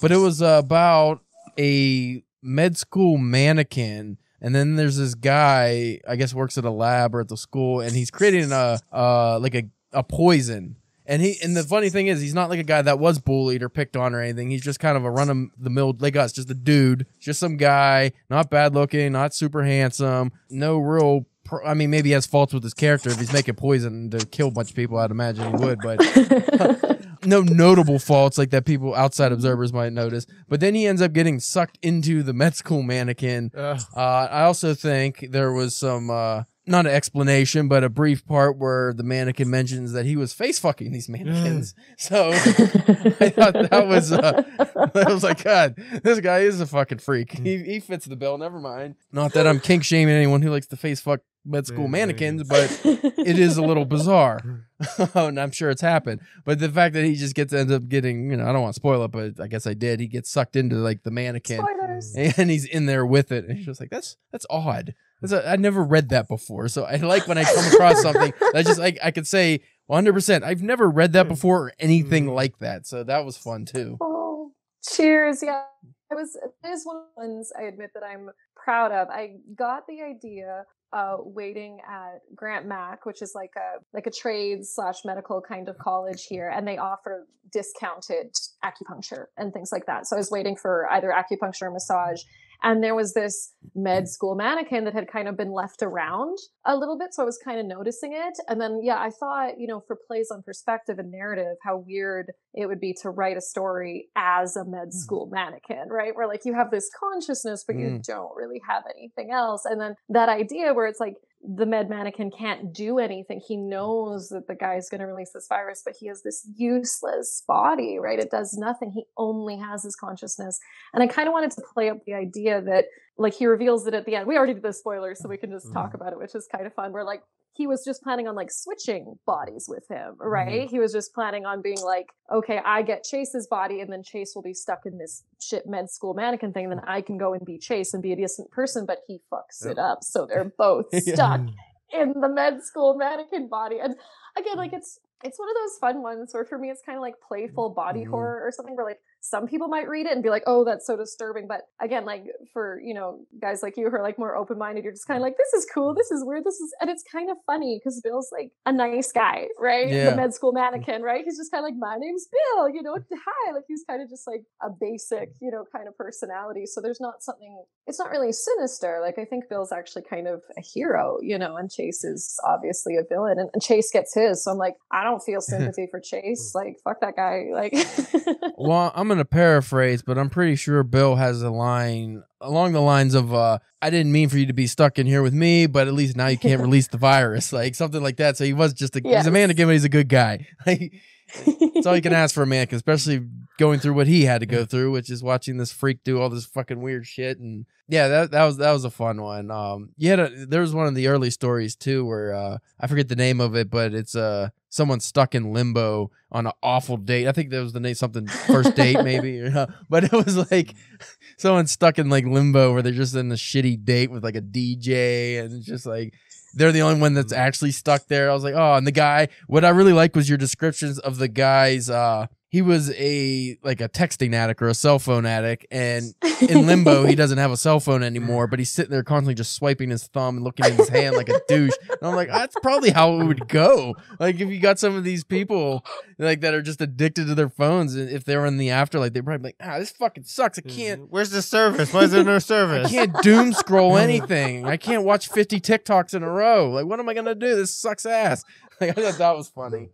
but it was uh, about a med school mannequin and then there's this guy i guess works at a lab or at the school and he's creating a uh like a, a poison and he and the funny thing is he's not like a guy that was bullied or picked on or anything he's just kind of a run of the mill like us just a dude just some guy not bad looking not super handsome no real I mean, maybe he has faults with his character if he's making poison to kill a bunch of people. I'd imagine he would, but no notable faults like that people outside observers might notice. But then he ends up getting sucked into the med school mannequin. Uh, I also think there was some uh, not an explanation, but a brief part where the mannequin mentions that he was face fucking these mannequins. Mm. so I thought that was uh, I was like, God, this guy is a fucking freak. Mm. He he fits the bill. Never mind. Not that I'm kink shaming anyone who likes to face fuck med school mannequins, but it is a little bizarre. Mm. Oh, and I'm sure it's happened. But the fact that he just gets ends up getting, you know, I don't want to spoil it, but I guess I did. He gets sucked into like the mannequin Spoilers. and he's in there with it. And he's just like, that's that's odd. A, I never read that before. So I like when I come across something that just like I could say 100%. I've never read that before or anything Mm. like that. So that was fun too. Oh, cheers. Yeah. It was it is one of the ones I admit that I'm proud of. I got the idea uh waiting at Grant Mac, which is like a like a trade slash medical kind of college here, and they offer discounted acupuncture and things like that. So I was waiting for either acupuncture or massage. And there was this med school mannequin that had kind of been left around a little bit. So I was kind of noticing it. And then, yeah, I thought, you know, for plays on perspective and narrative, how weird it would be to write a story as a med school mannequin, right? Where like you have this consciousness, but you Mm. don't really have anything else. And then that idea where it's like, the med mannequin can't do anything. He knows that the guy's going to release this virus, but he has this useless body, right? It does nothing. He only has his consciousness. And I kind of wanted to play up the idea that, like, he reveals it at the end. We already did the spoilers, so we can just talk mm-hmm. about it, which is kind of fun. We're like, he was just planning on like switching bodies with him, right? He was just planning on being like, okay, I get Chase's body, and then Chase will be stuck in this shit med school mannequin thing. Then I can go and be Chase and be a decent person, but he fucks it up. So they're both Yeah. stuck in the med school mannequin body. And again, like it's it's one of those fun ones where for me it's kind of like playful body Mhm. horror or something where like some people might read it and be like, oh, that's so disturbing. But again, like for, you know, guys like you who are like more open minded, you're just kind of mm. like, this is cool, this is weird, this is and it's kind of funny because Bill's like a nice guy, right? Yeah. The med school mm. mannequin, right? He's just kind of like, my name's Bill, you know, hi. Like he's kind of just like a basic, you know, kind of personality. So there's not something it's not really sinister. Like I think Bill's actually kind of a hero, you know, and Chase is obviously a villain, and, and Chase gets his. So I'm like, I don't feel sympathy for Chase. Mm. Like fuck that guy. Like, Well, I'm going to paraphrase, but I'm pretty sure Bill has a line along the lines of, uh, I didn't mean for you to be stuck in here with me, but at least now you can't release the virus. Like something like that. So he was just a, he's Yes. a mannequin, but he's a good guy. Like, That's all you can ask for a mannequin, especially going through what he had to go through, which is watching this freak do all this fucking weird shit. And yeah, that that was that was a fun one. Um, you had a, there was one of the early stories too where uh, I forget the name of it, but it's uh someone stuck in limbo on an awful date. I think that was the name something first date maybe, uh, but it was like someone stuck in like limbo where they're just in a shitty date with like a DJ and it's just like they're the only one that's actually stuck there. I was like, oh, and the guy, what I really like was your descriptions of the guy's uh he was a like a texting addict or a cell phone addict, and in limbo he doesn't have a cell phone anymore, but he's sitting there constantly just swiping his thumb and looking at his hand like a douche. And I'm like, that's probably how it would go. Like if you got some of these people like that are just addicted to their phones, and if they were in the afterlife, they'd probably be like, ah, this fucking sucks. I can't. Where's the service? Why is there no service? I can't doom scroll anything. I can't watch 50 TikToks in a row. Like, what am I gonna do? This sucks ass. Like, I thought that was funny.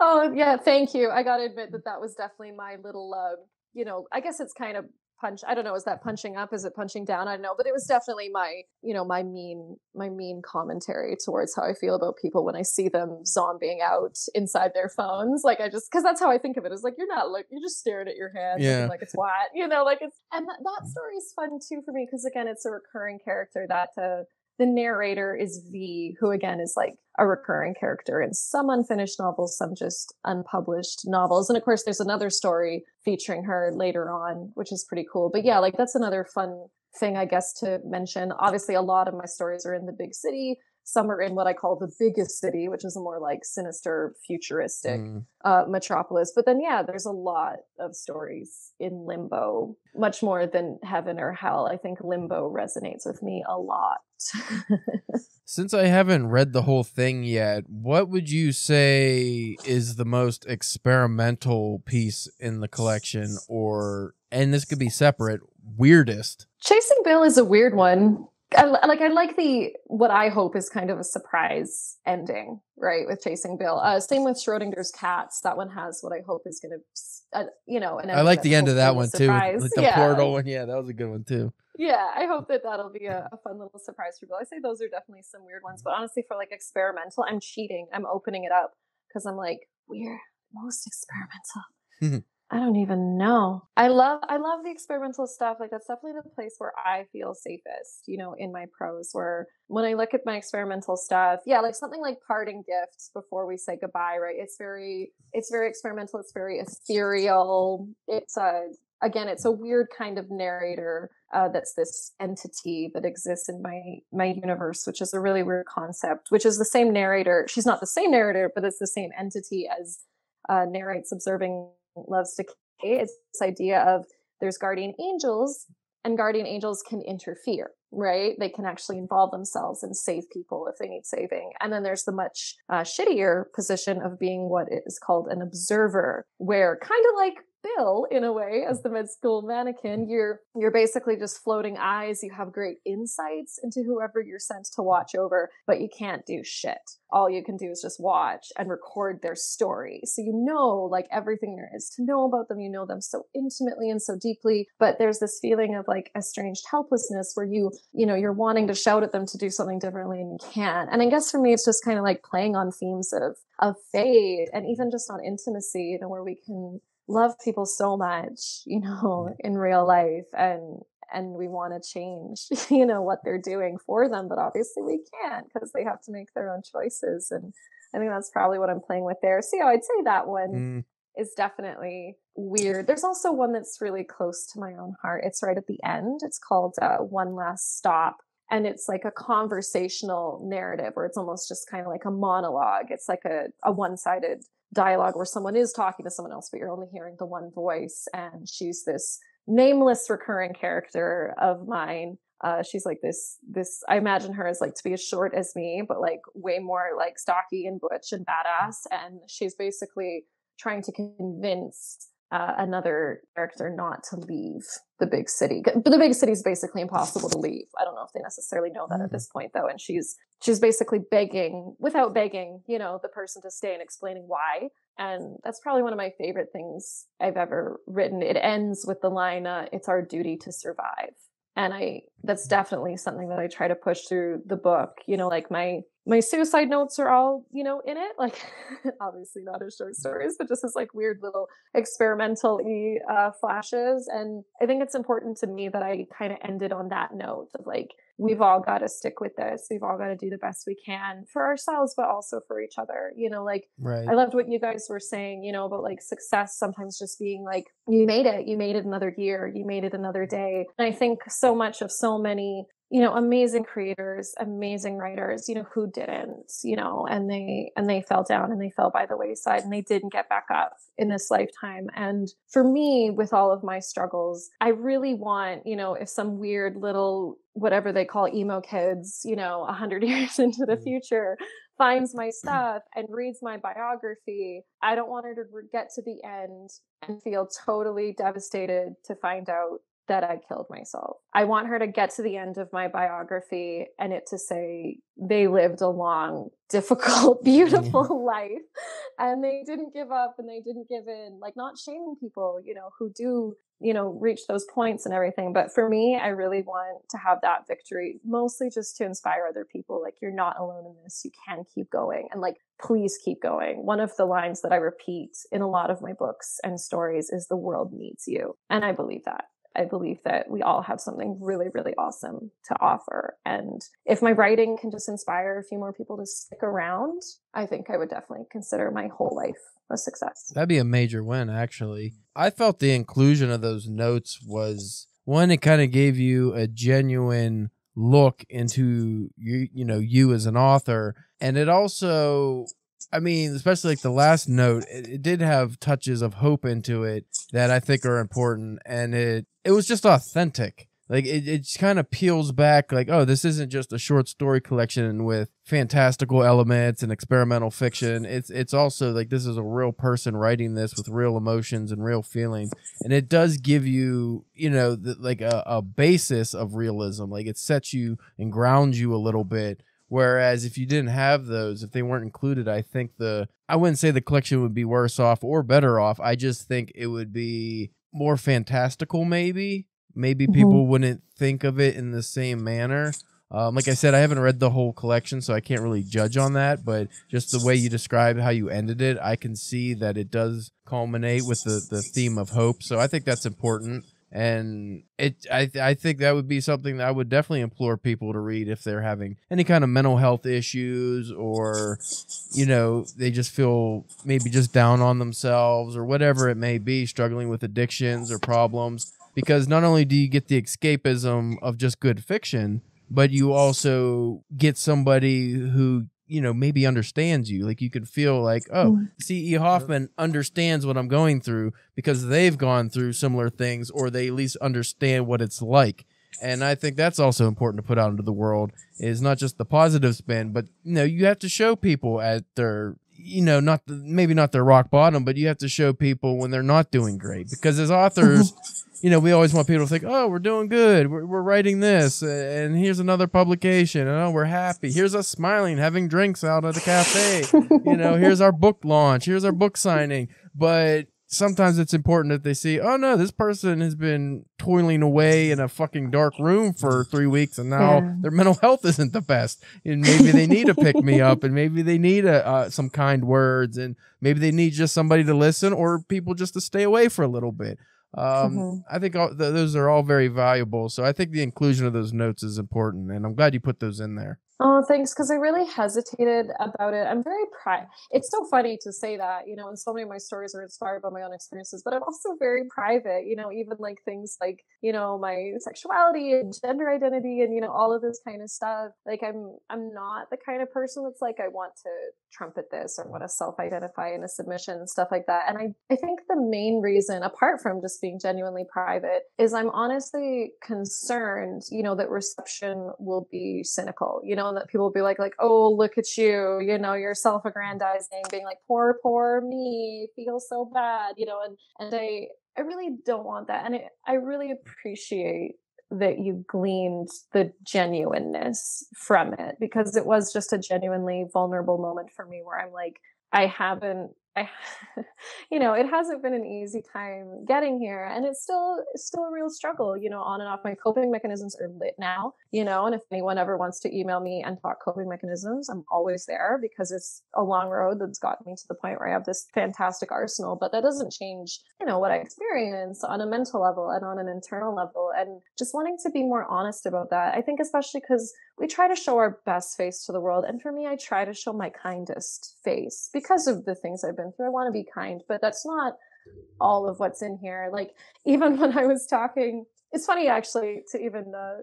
Oh yeah, thank you. I got to admit that that was definitely my little, uh, you know, I guess it's kind of punch. I don't know. Is that punching up? Is it punching down? I don't know. But it was definitely my, you know, my mean, my mean commentary towards how I feel about people when I see them zombieing out inside their phones. Like I just, because that's how I think of it. Is like you're not like you're just staring at your hand, Yeah. like it's flat. You know, like it's and that, that story is fun too for me because again, it's a recurring character that. Uh, the narrator is V, who again is like a recurring character in some unfinished novels, some just unpublished novels. And of course, there's another story featuring her later on, which is pretty cool. But yeah, like that's another fun thing, I guess, to mention. Obviously, a lot of my stories are in the big city. Some are in what I call the biggest city, which is a more like sinister, futuristic Mm. uh, metropolis. But then, yeah, there's a lot of stories in Limbo, much more than Heaven or Hell. I think Limbo resonates with me a lot. Since I haven't read the whole thing yet, what would you say is the most experimental piece in the collection, or and this could be separate, weirdest? Chasing Bill is a weird one. I, like I like the what I hope is kind of a surprise ending, right? With Chasing Bill. Uh, same with Schrodinger's cats. That one has what I hope is going to, uh, you know, an I like the end of that one too, like the yeah, portal one. Yeah, that was a good one too. Yeah. I hope that that'll be a, a fun little surprise for people. I say those are definitely some weird ones, but honestly, for like experimental, I'm cheating. I'm opening it up because I'm like weird, most experimental. I don't even know. I love I love the experimental stuff. Like that's definitely the place where I feel safest, you know, in my prose where when I look at my experimental stuff, yeah, like something like parting gifts before we say goodbye, right? It's very it's very experimental, it's very ethereal. It's a again, it's a weird kind of narrator uh, that's this entity that exists in my my universe, which is a really weird concept. Which is the same narrator. She's not the same narrator, but it's the same entity as uh, narrates observing loves decay. It's this idea of there's guardian angels, and guardian angels can interfere, right? They can actually involve themselves and save people if they need saving. And then there's the much uh, shittier position of being what is called an observer, where kind of like In a way, as the med school mannequin, you're you're basically just floating eyes. You have great insights into whoever you're sent to watch over, but you can't do shit. All you can do is just watch and record their story. So you know like everything there is to know about them. You know them so intimately and so deeply, but there's this feeling of like estranged helplessness where you, you know, you're wanting to shout at them to do something differently and you can't. And I guess for me it's just kind of like playing on themes of of fate and even just on intimacy, you know, where we can love people so much, you know, in real life and and we want to change, you know, what they're doing for them, but obviously we can't because they have to make their own choices and I think that's probably what I'm playing with there. So yeah, I'd say that one Mm. is definitely weird. There's also one that's really close to my own heart. It's right at the end. It's called uh, One Last Stop. And it's like a conversational narrative where it's almost just kind of like a monologue. It's like a, a one sided dialogue where someone is talking to someone else, but you're only hearing the one voice. And she's this nameless recurring character of mine. Uh, she's like this, this, I imagine her as like to be as short as me, but like way more like stocky and butch and badass. And she's basically trying to convince uh, another character not to leave the big city. But the big city is basically impossible to leave. I don't know if they necessarily know that at this point though. And she's she's basically begging, without begging, you know, the person to stay and explaining why. And that's probably one of my favorite things I've ever written. It ends with the line, uh, "It's our duty to survive." And I that's definitely something that I try to push through the book. You know, like my my suicide notes are all you know in it like obviously not as short stories but just as like weird little experimental uh, flashes and i think it's important to me that i kind of ended on that note of like we've all got to stick with this we've all got to do the best we can for ourselves but also for each other you know like Right. I loved what you guys were saying, you know, about like success sometimes just being like, you made it, you made it another year, you made it another day. And I think so much of so many you know amazing creators amazing writers you know who didn't you know and they and they fell down and they fell by the wayside and they didn't get back up in this lifetime and for me with all of my struggles i really want you know if some weird little whatever they call emo kids you know 100 years into the mm. future finds my stuff and reads my biography i don't want her to get to the end and feel totally devastated to find out that I killed myself. I want her to get to the end of my biography and it to say they lived a long, difficult, beautiful life and they didn't give up and they didn't give in. Like, not shaming people, you know, who do, you know, reach those points and everything. But for me, I really want to have that victory, mostly just to inspire other people. Like, you're not alone in this. You can keep going. And like, please keep going. One of the lines that I repeat in a lot of my books and stories is the world needs you. And I believe that. I believe that we all have something really, really awesome to offer. And if my writing can just inspire a few more people to stick around, I think I would definitely consider my whole life a success. That'd be a major win, actually. I felt the inclusion of those notes was one, it kind of gave you a genuine look into you, you know, you as an author. And it also I mean, especially like the last note, it, it, did have touches of hope into it that I think are important, and it it was just authentic. Like it, it kind of peels back, like, oh, this isn't just a short story collection with fantastical elements and experimental fiction. It's it's also like this is a real person writing this with real emotions and real feelings, and it does give you, you know, the, like a, a basis of realism. Like it sets you and grounds you a little bit Whereas if you didn't have those, if they weren't included, I think the I wouldn't say the collection would be worse off or better off. I just think it would be more fantastical, maybe. Maybe mm-hmm. people wouldn't think of it in the same manner. Um, like I said, I haven't read the whole collection, so I can't really judge on that. But just the way you describe how you ended it, I can see that it does culminate with the, the theme of hope. So I think that's important and it I I think that would be something that I would definitely implore people to read if they're having any kind of mental health issues or you know they just feel maybe just down on themselves or whatever it may be struggling with addictions or problems. Because not only do you get the escapism of just good fiction but you also get somebody who you know maybe understands you. Like you could feel like oh mm. ce hoffman understands what i'm going through because they've gone through similar things or they at least understand what it's like. And i think that's also important to put out into the world is not just the positive spin but you know you have to show people at their you know not the, maybe not their rock bottom but you have to show people when they're not doing great because as authors you know, we always want people to think, oh, we're doing good. We're, we're writing this, and here's another publication. And oh, we're happy. Here's us smiling, having drinks out at a cafe. you know, here's our book launch. Here's our book signing. But sometimes it's important that they see, oh no, this person has been toiling away in a fucking dark room for three weeks, and now yeah. their mental health isn't the best, and maybe they need to pick me up, and maybe they need a, uh, some kind words, and maybe they need just somebody to listen, or people just to stay away for a little bit. Um, mm-hmm. I think all, th- those are all very valuable. So I think the inclusion of those notes is important, and I'm glad you put those in there. Oh, thanks. Because I really hesitated about it. I'm very private. It's so funny to say that, you know, and so many of my stories are inspired by my own experiences, but I'm also very private, you know, even like things like, you know, my sexuality and gender identity and, you know, all of this kind of stuff. Like I'm, I'm not the kind of person that's like, I want to trumpet this or want to self-identify in a submission and stuff like that. And I, I think the main reason, apart from just being genuinely private, is I'm honestly concerned, you know, that reception will be cynical, you know, know, that people will be like, like, oh, look at you, you know, you're self-aggrandizing, being like, poor, poor me, feel so bad, you know, and and I I really don't want that, and it, I really appreciate that you gleaned the genuineness from it because it was just a genuinely vulnerable moment for me where I'm like, I haven't I, you know, it hasn't been an easy time getting here, and it's still still a real struggle. You know, on and off. My coping mechanisms are lit now. You know, and if anyone ever wants to email me and talk coping mechanisms, I'm always there because it's a long road that's gotten me to the point where I have this fantastic arsenal. But that doesn't change, you know, what I experience on a mental level and on an internal level, and just wanting to be more honest about that. I think especially because we try to show our best face to the world, and for me, I try to show my kindest face because of the things I've been through. I want to be kind, but that's not all of what's in here. Like even when I was talking, it's funny actually to even uh,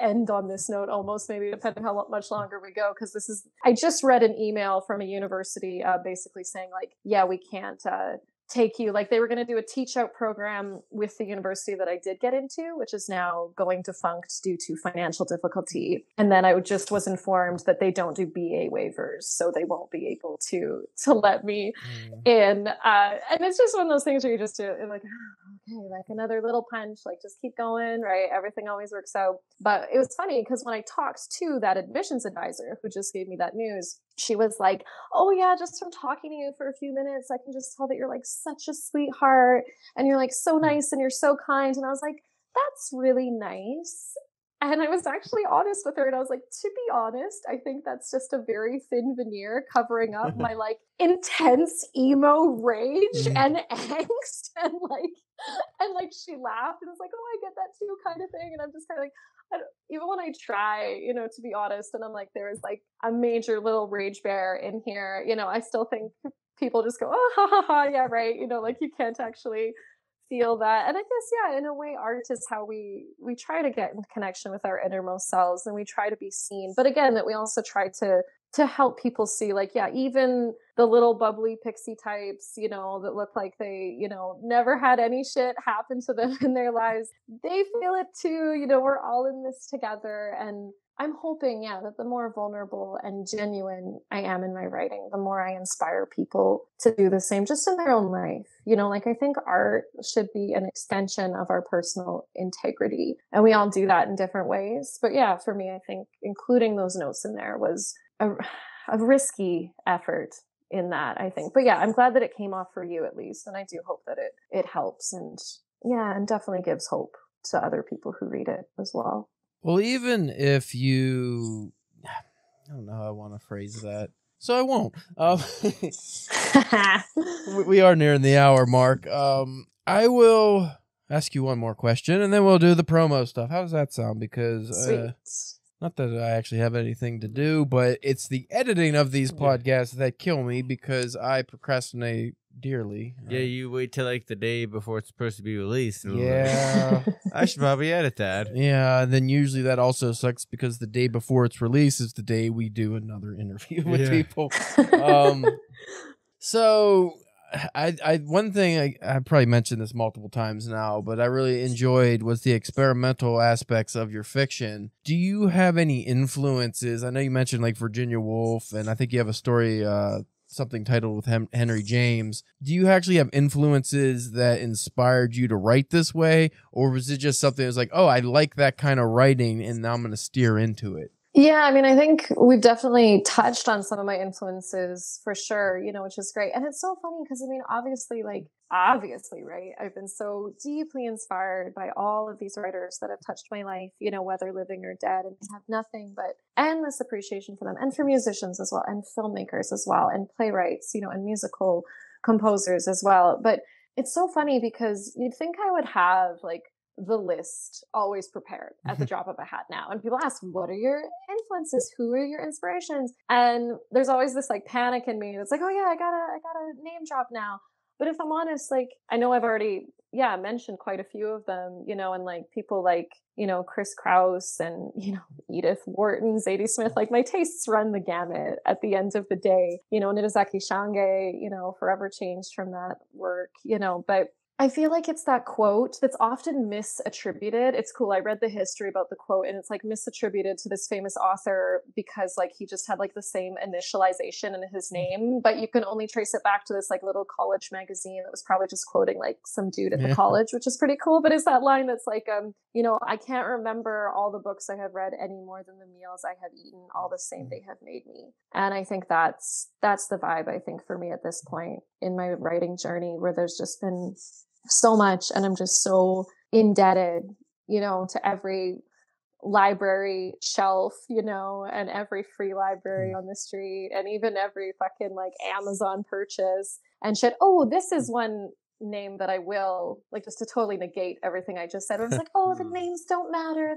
end on this note almost maybe depending how much longer we go because this is i just read an email from a university uh, basically saying like yeah we can't uh, take you like they were going to do a teach out program with the university that I did get into which is now going defunct due to financial difficulty. And then I just was informed that they don't do BA waivers so they won't be able to to let me mm. in uh, and it's just one of those things where you just do like okay like another little punch like just keep going right? Everything always works out. But it was funny because when I talked to that admissions advisor who just gave me that news she was like, Oh, yeah, just from talking to you for a few minutes, I can just tell that you're like such a sweetheart and you're like so mm. nice and you're so kind. And I was like, That's really nice. And I was actually honest with her and I was like, To be honest, I think that's just a very thin veneer covering up my like intense emo rage mm. and angst. And like, and like she laughed and was like, Oh, I get that too, kind of thing. And I'm just kind of like, even when I try, you know, to be honest, and I'm like, there is like a major little rage bear in here, you know, I still think people just go, oh, ha, ha, ha, yeah, right. You know, like you can't actually feel that. And I guess, yeah, in a way, art is how we we try to get in connection with our innermost selves, and we try to be seen. But again, that we also try to to help people see like yeah even the little bubbly pixie types you know that look like they you know never had any shit happen to them in their lives they feel it too you know we're all in this together. And i'm hoping yeah that the more vulnerable and genuine i am in my writing the more i inspire people to do the same just in their own life. You know like i think art should be an extension of our personal integrity and we all do that in different ways. But yeah for me i think including those notes in there was a, a risky effort in that i think. But yeah i'm glad that it came off for you at least and i do hope that it it helps and yeah and definitely gives hope to other people who read it as well. Well even if you i don't know how i want to phrase that so i won't. Um, we are nearing the hour mark. Um, i will ask you one more question and then we'll do the promo stuff. How does that sound? Because uh, not that I actually have anything to do, but it's the editing of these podcasts that kill me because I procrastinate dearly. Yeah, you wait till like the day before it's supposed to be released. Yeah. I should probably edit that. Yeah, and then usually that also sucks because the day before it's released is the day we do another interview with yeah. people. Um, so I, I one thing I, I probably mentioned this multiple times now, but I really enjoyed was the experimental aspects of your fiction. Do you have any influences? I know you mentioned like Virginia Woolf, and I think you have a story, uh, something titled with Hem- Henry James. Do you actually have influences that inspired you to write this way, or was it just something that's like, oh, I like that kind of writing, and now I'm going to steer into it? Yeah, I mean, I think we've definitely touched on some of my influences for sure, you know, which is great. And it's so funny because I mean, obviously, like, obviously, right? I've been so deeply inspired by all of these writers that have touched my life, you know, whether living or dead, and have nothing but endless appreciation for them and for musicians as well, and filmmakers as well, and playwrights, you know, and musical composers as well. But it's so funny because you'd think I would have like the list always prepared at the mm-hmm. drop of a hat now. And people ask, what are your influences? Who are your inspirations? And there's always this like panic in me that's like, oh yeah, I gotta, I gotta name drop now. But if I'm honest, like I know I've already, yeah, mentioned quite a few of them, you know, and like people like, you know, Chris Kraus and, you know, Edith Wharton, Zadie Smith, like my tastes run the gamut at the end of the day, you know, Ntozake Shange, you know, forever changed from that work, you know, but I feel like it's that quote that's often misattributed. It's cool. I read the history about the quote and it's like misattributed to this famous author because like he just had like the same initialization in his mm. name, but you can only trace it back to this like little college magazine that was probably just quoting like some dude at yeah. the college, which is pretty cool. But it's that line that's like, um, you know, I can't remember all the books I have read any more than the meals I have eaten, all the same mm. they have made me. And I think that's that's the vibe I think for me at this point in my writing journey where there's just been so much and I'm just so indebted, you know, to every library shelf, you know, and every free library mm. on the street and even every fucking like Amazon purchase and shit. Oh, this is one name that I will like just to totally negate everything I just said. I was like, oh, the mm. names don't matter.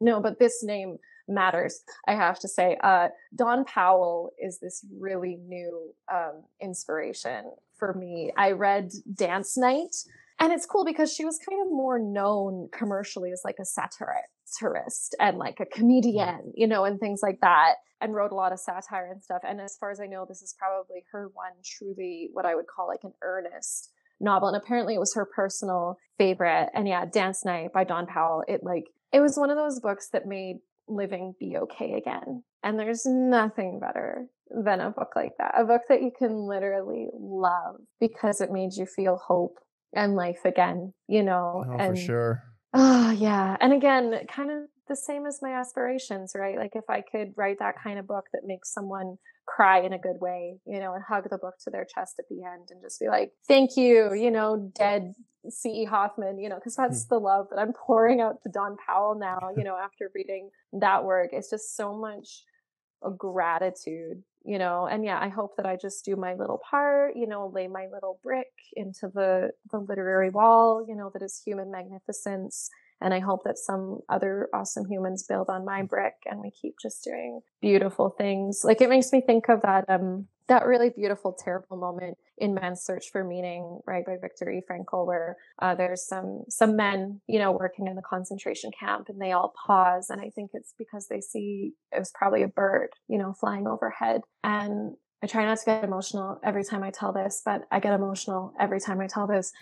No, but this name matters. I have to say, uh, Dawn Powell is this really new um, inspiration for me. I read Dance Night and it's cool because she was kind of more known commercially as like a satirist and like a comedian, mm. you know, and things like that, and wrote a lot of satire and stuff. And as far as I know, this is probably her one truly what I would call like an earnest novel. And apparently it was her personal favorite. And yeah, Dance Night by Dawn Powell. It like, it was one of those books that made living be okay again. And there's nothing better than a book like that. A book that you can literally love because it made you feel hope and life again, you know? Oh, and for sure. Oh, yeah. And again, kind of the same as my aspirations, right? Like if I could write that kind of book that makes someone cry in a good way, you know, and hug the book to their chest at the end and just be like, thank you, you know, dead C.E. Hoffman, you know, because that's Hmm. the love that I'm pouring out to Dawn Powell now, you know, after reading that work. It's just so much a gratitude, you know, and yeah, I hope that I just do my little part, you know, lay my little brick into the the literary wall, you know, that is human magnificence. And I hope that some other awesome humans build on my brick and we keep just doing beautiful things. Like it makes me think of that um that really beautiful terrible moment in Man's Search for Meaning, right, by Viktor E. Frankl, where uh, there's some some men, you know, working in the concentration camp, and they all pause, and I think it's because they see it was probably a bird, you know, flying overhead, and I try not to get emotional every time I tell this, but I get emotional every time I tell this.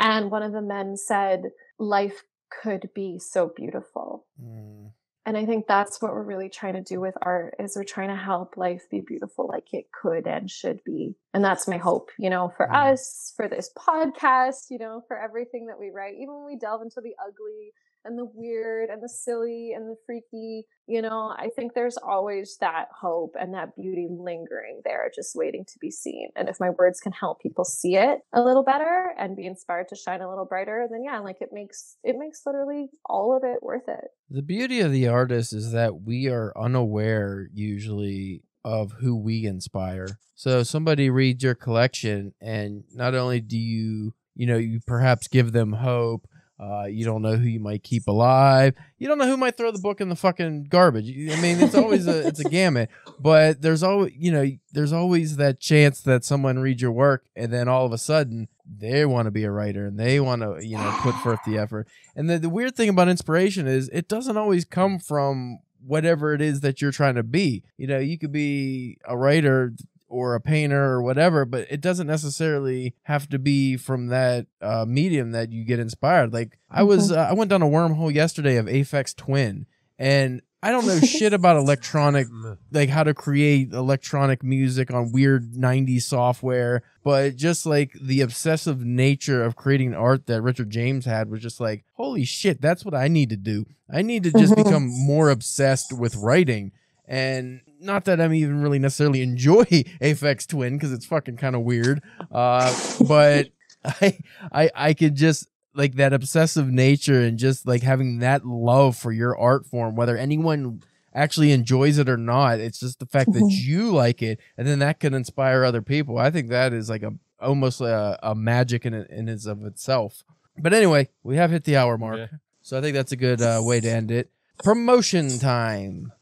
And one of the men said, "Life could be so beautiful." Mm. And I think that's what we're really trying to do with art is we're trying to help life be beautiful like it could and should be. And that's my hope, you know, for Mm. us, for this podcast, you know, for everything that we write, even when we delve into the ugly and the weird and the silly and the freaky, you know, I think there's always that hope and that beauty lingering there, just waiting to be seen. And if my words can help people see it a little better and be inspired to shine a little brighter, then yeah, like it makes it makes literally all of it worth it. The beauty of the artist is that we are unaware usually of who we inspire. So somebody reads your collection and not only do you, you know, you perhaps give them hope, uh, you don't know who you might keep alive. You don't know who might throw the book in the fucking garbage. I mean, it's always a it's a gamut, but there's always you know there's always that chance that someone reads your work and then all of a sudden they want to be a writer and they want to you know put forth the effort. And the, the weird thing about inspiration is it doesn't always come from whatever it is that you're trying to be. You know, you could be a writer or a painter or whatever, but it doesn't necessarily have to be from that uh, medium that you get inspired. Like I was, uh, I went down a wormhole yesterday of Aphex Twin, and I don't know shit about electronic like how to create electronic music on weird 90s software but just like the obsessive nature of creating art that richard james had was just like holy shit that's what i need to do i need to just Mhm. become more obsessed with writing and not that i'm even really necessarily enjoy aphex twin because it's fucking kind of weird uh but i i i could just like that obsessive nature and just like having that love for your art form whether anyone actually enjoys it or not it's just the fact that Mhm. you like it and then that can inspire other people i think that is like a almost a, a magic in in its of itself but anyway we have hit the hour mark Yeah. so i think that's a good uh, way to end it promotion time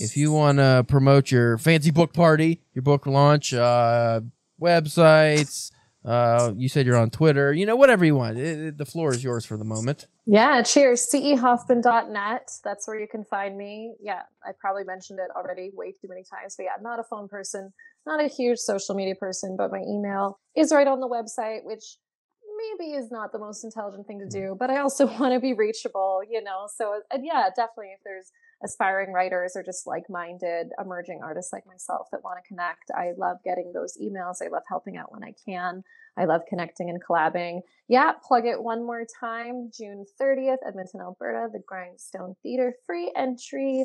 if you want to promote your fancy book party your book launch uh websites uh you said you're on twitter you know whatever you want It- it- the floor is yours for the moment Yeah, cheers. cehoffman.net. That's where you can find me. Yeah, I probably mentioned it already way too many times. But yeah, I'm not a phone person, not a huge social media person, but my email is right on the website, which maybe is not the most intelligent thing to do, but I also want to be reachable, you know? So, and yeah, definitely if there's aspiring writers or just like minded emerging artists like myself that want to connect, I love getting those emails. I love helping out when I can. I love connecting and collabing. Yeah, plug it one more time. June 30th, Edmonton, Alberta, the Grindstone Theater, free entry.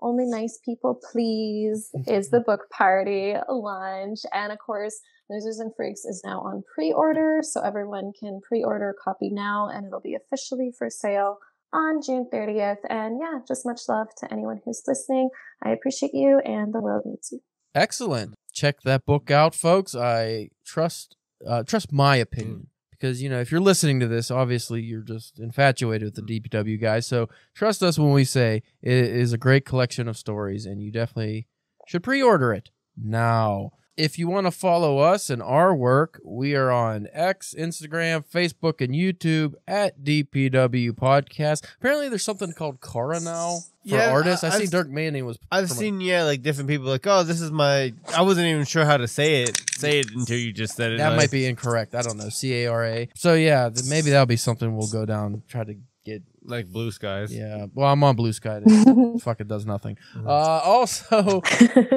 Only nice people, please, is the book party lunch. And of course, Losers and Freaks is now on pre order. So everyone can pre order a copy now and it'll be officially for sale on June 30th. And yeah, just much love to anyone who's listening. I appreciate you and the world needs you. Excellent. Check that book out, folks. I trust uh, trust my opinion because you know if you're listening to this, obviously you're just infatuated with the DPW guys. So trust us when we say it is a great collection of stories, and you definitely should pre-order it now. If you want to follow us and our work, we are on X, Instagram, Facebook, and YouTube at DPW Podcast. Apparently, there's something called Cara now for Yeah, artists. I, I- see I've- Dirk Manning was. I've promoting- seen yeah, like different people like, oh, this is my. I wasn't even sure how to say it. Say it until you just said it. that like- might be incorrect. I don't know. C A R A. So yeah, th- maybe that'll be something we'll go down. Try to get. Like blue skies. Yeah. Well, I'm on Bluesky. Fuck it does nothing. Uh, also,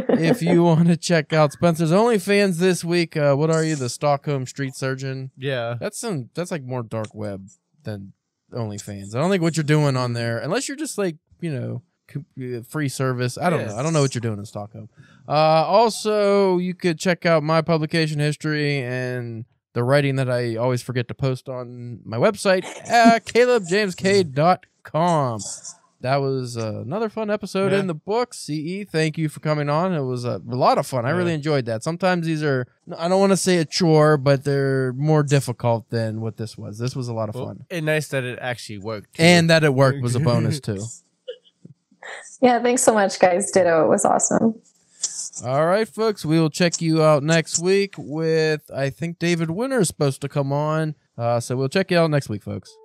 if you want to check out Spencer's OnlyFans this week, uh, what are you, the Stockholm Street Surgeon? Yeah. That's some. That's like more dark web than OnlyFans. I don't think what you're doing on there, unless you're just like you know uh, free service. I don't Yeah. know. I don't know what you're doing in Stockholm. Uh, also, you could check out my publication history and the writing that I always forget to post on my website at calebjamesk.com. That was uh, another fun episode Yeah. in the book. CE, thank you for coming on. It was a, a lot of fun. I really enjoyed that. Sometimes these are, I don't want to say a chore, but they're more difficult than what this was. This was a lot of Well, fun. and nice that it actually worked. too. And that it worked was a bonus too. yeah, thanks so much, guys. Ditto. It was awesome. All right, folks. We will check you out next week with, I think David Winter is supposed to come on. Uh, so we'll check you out next week, folks.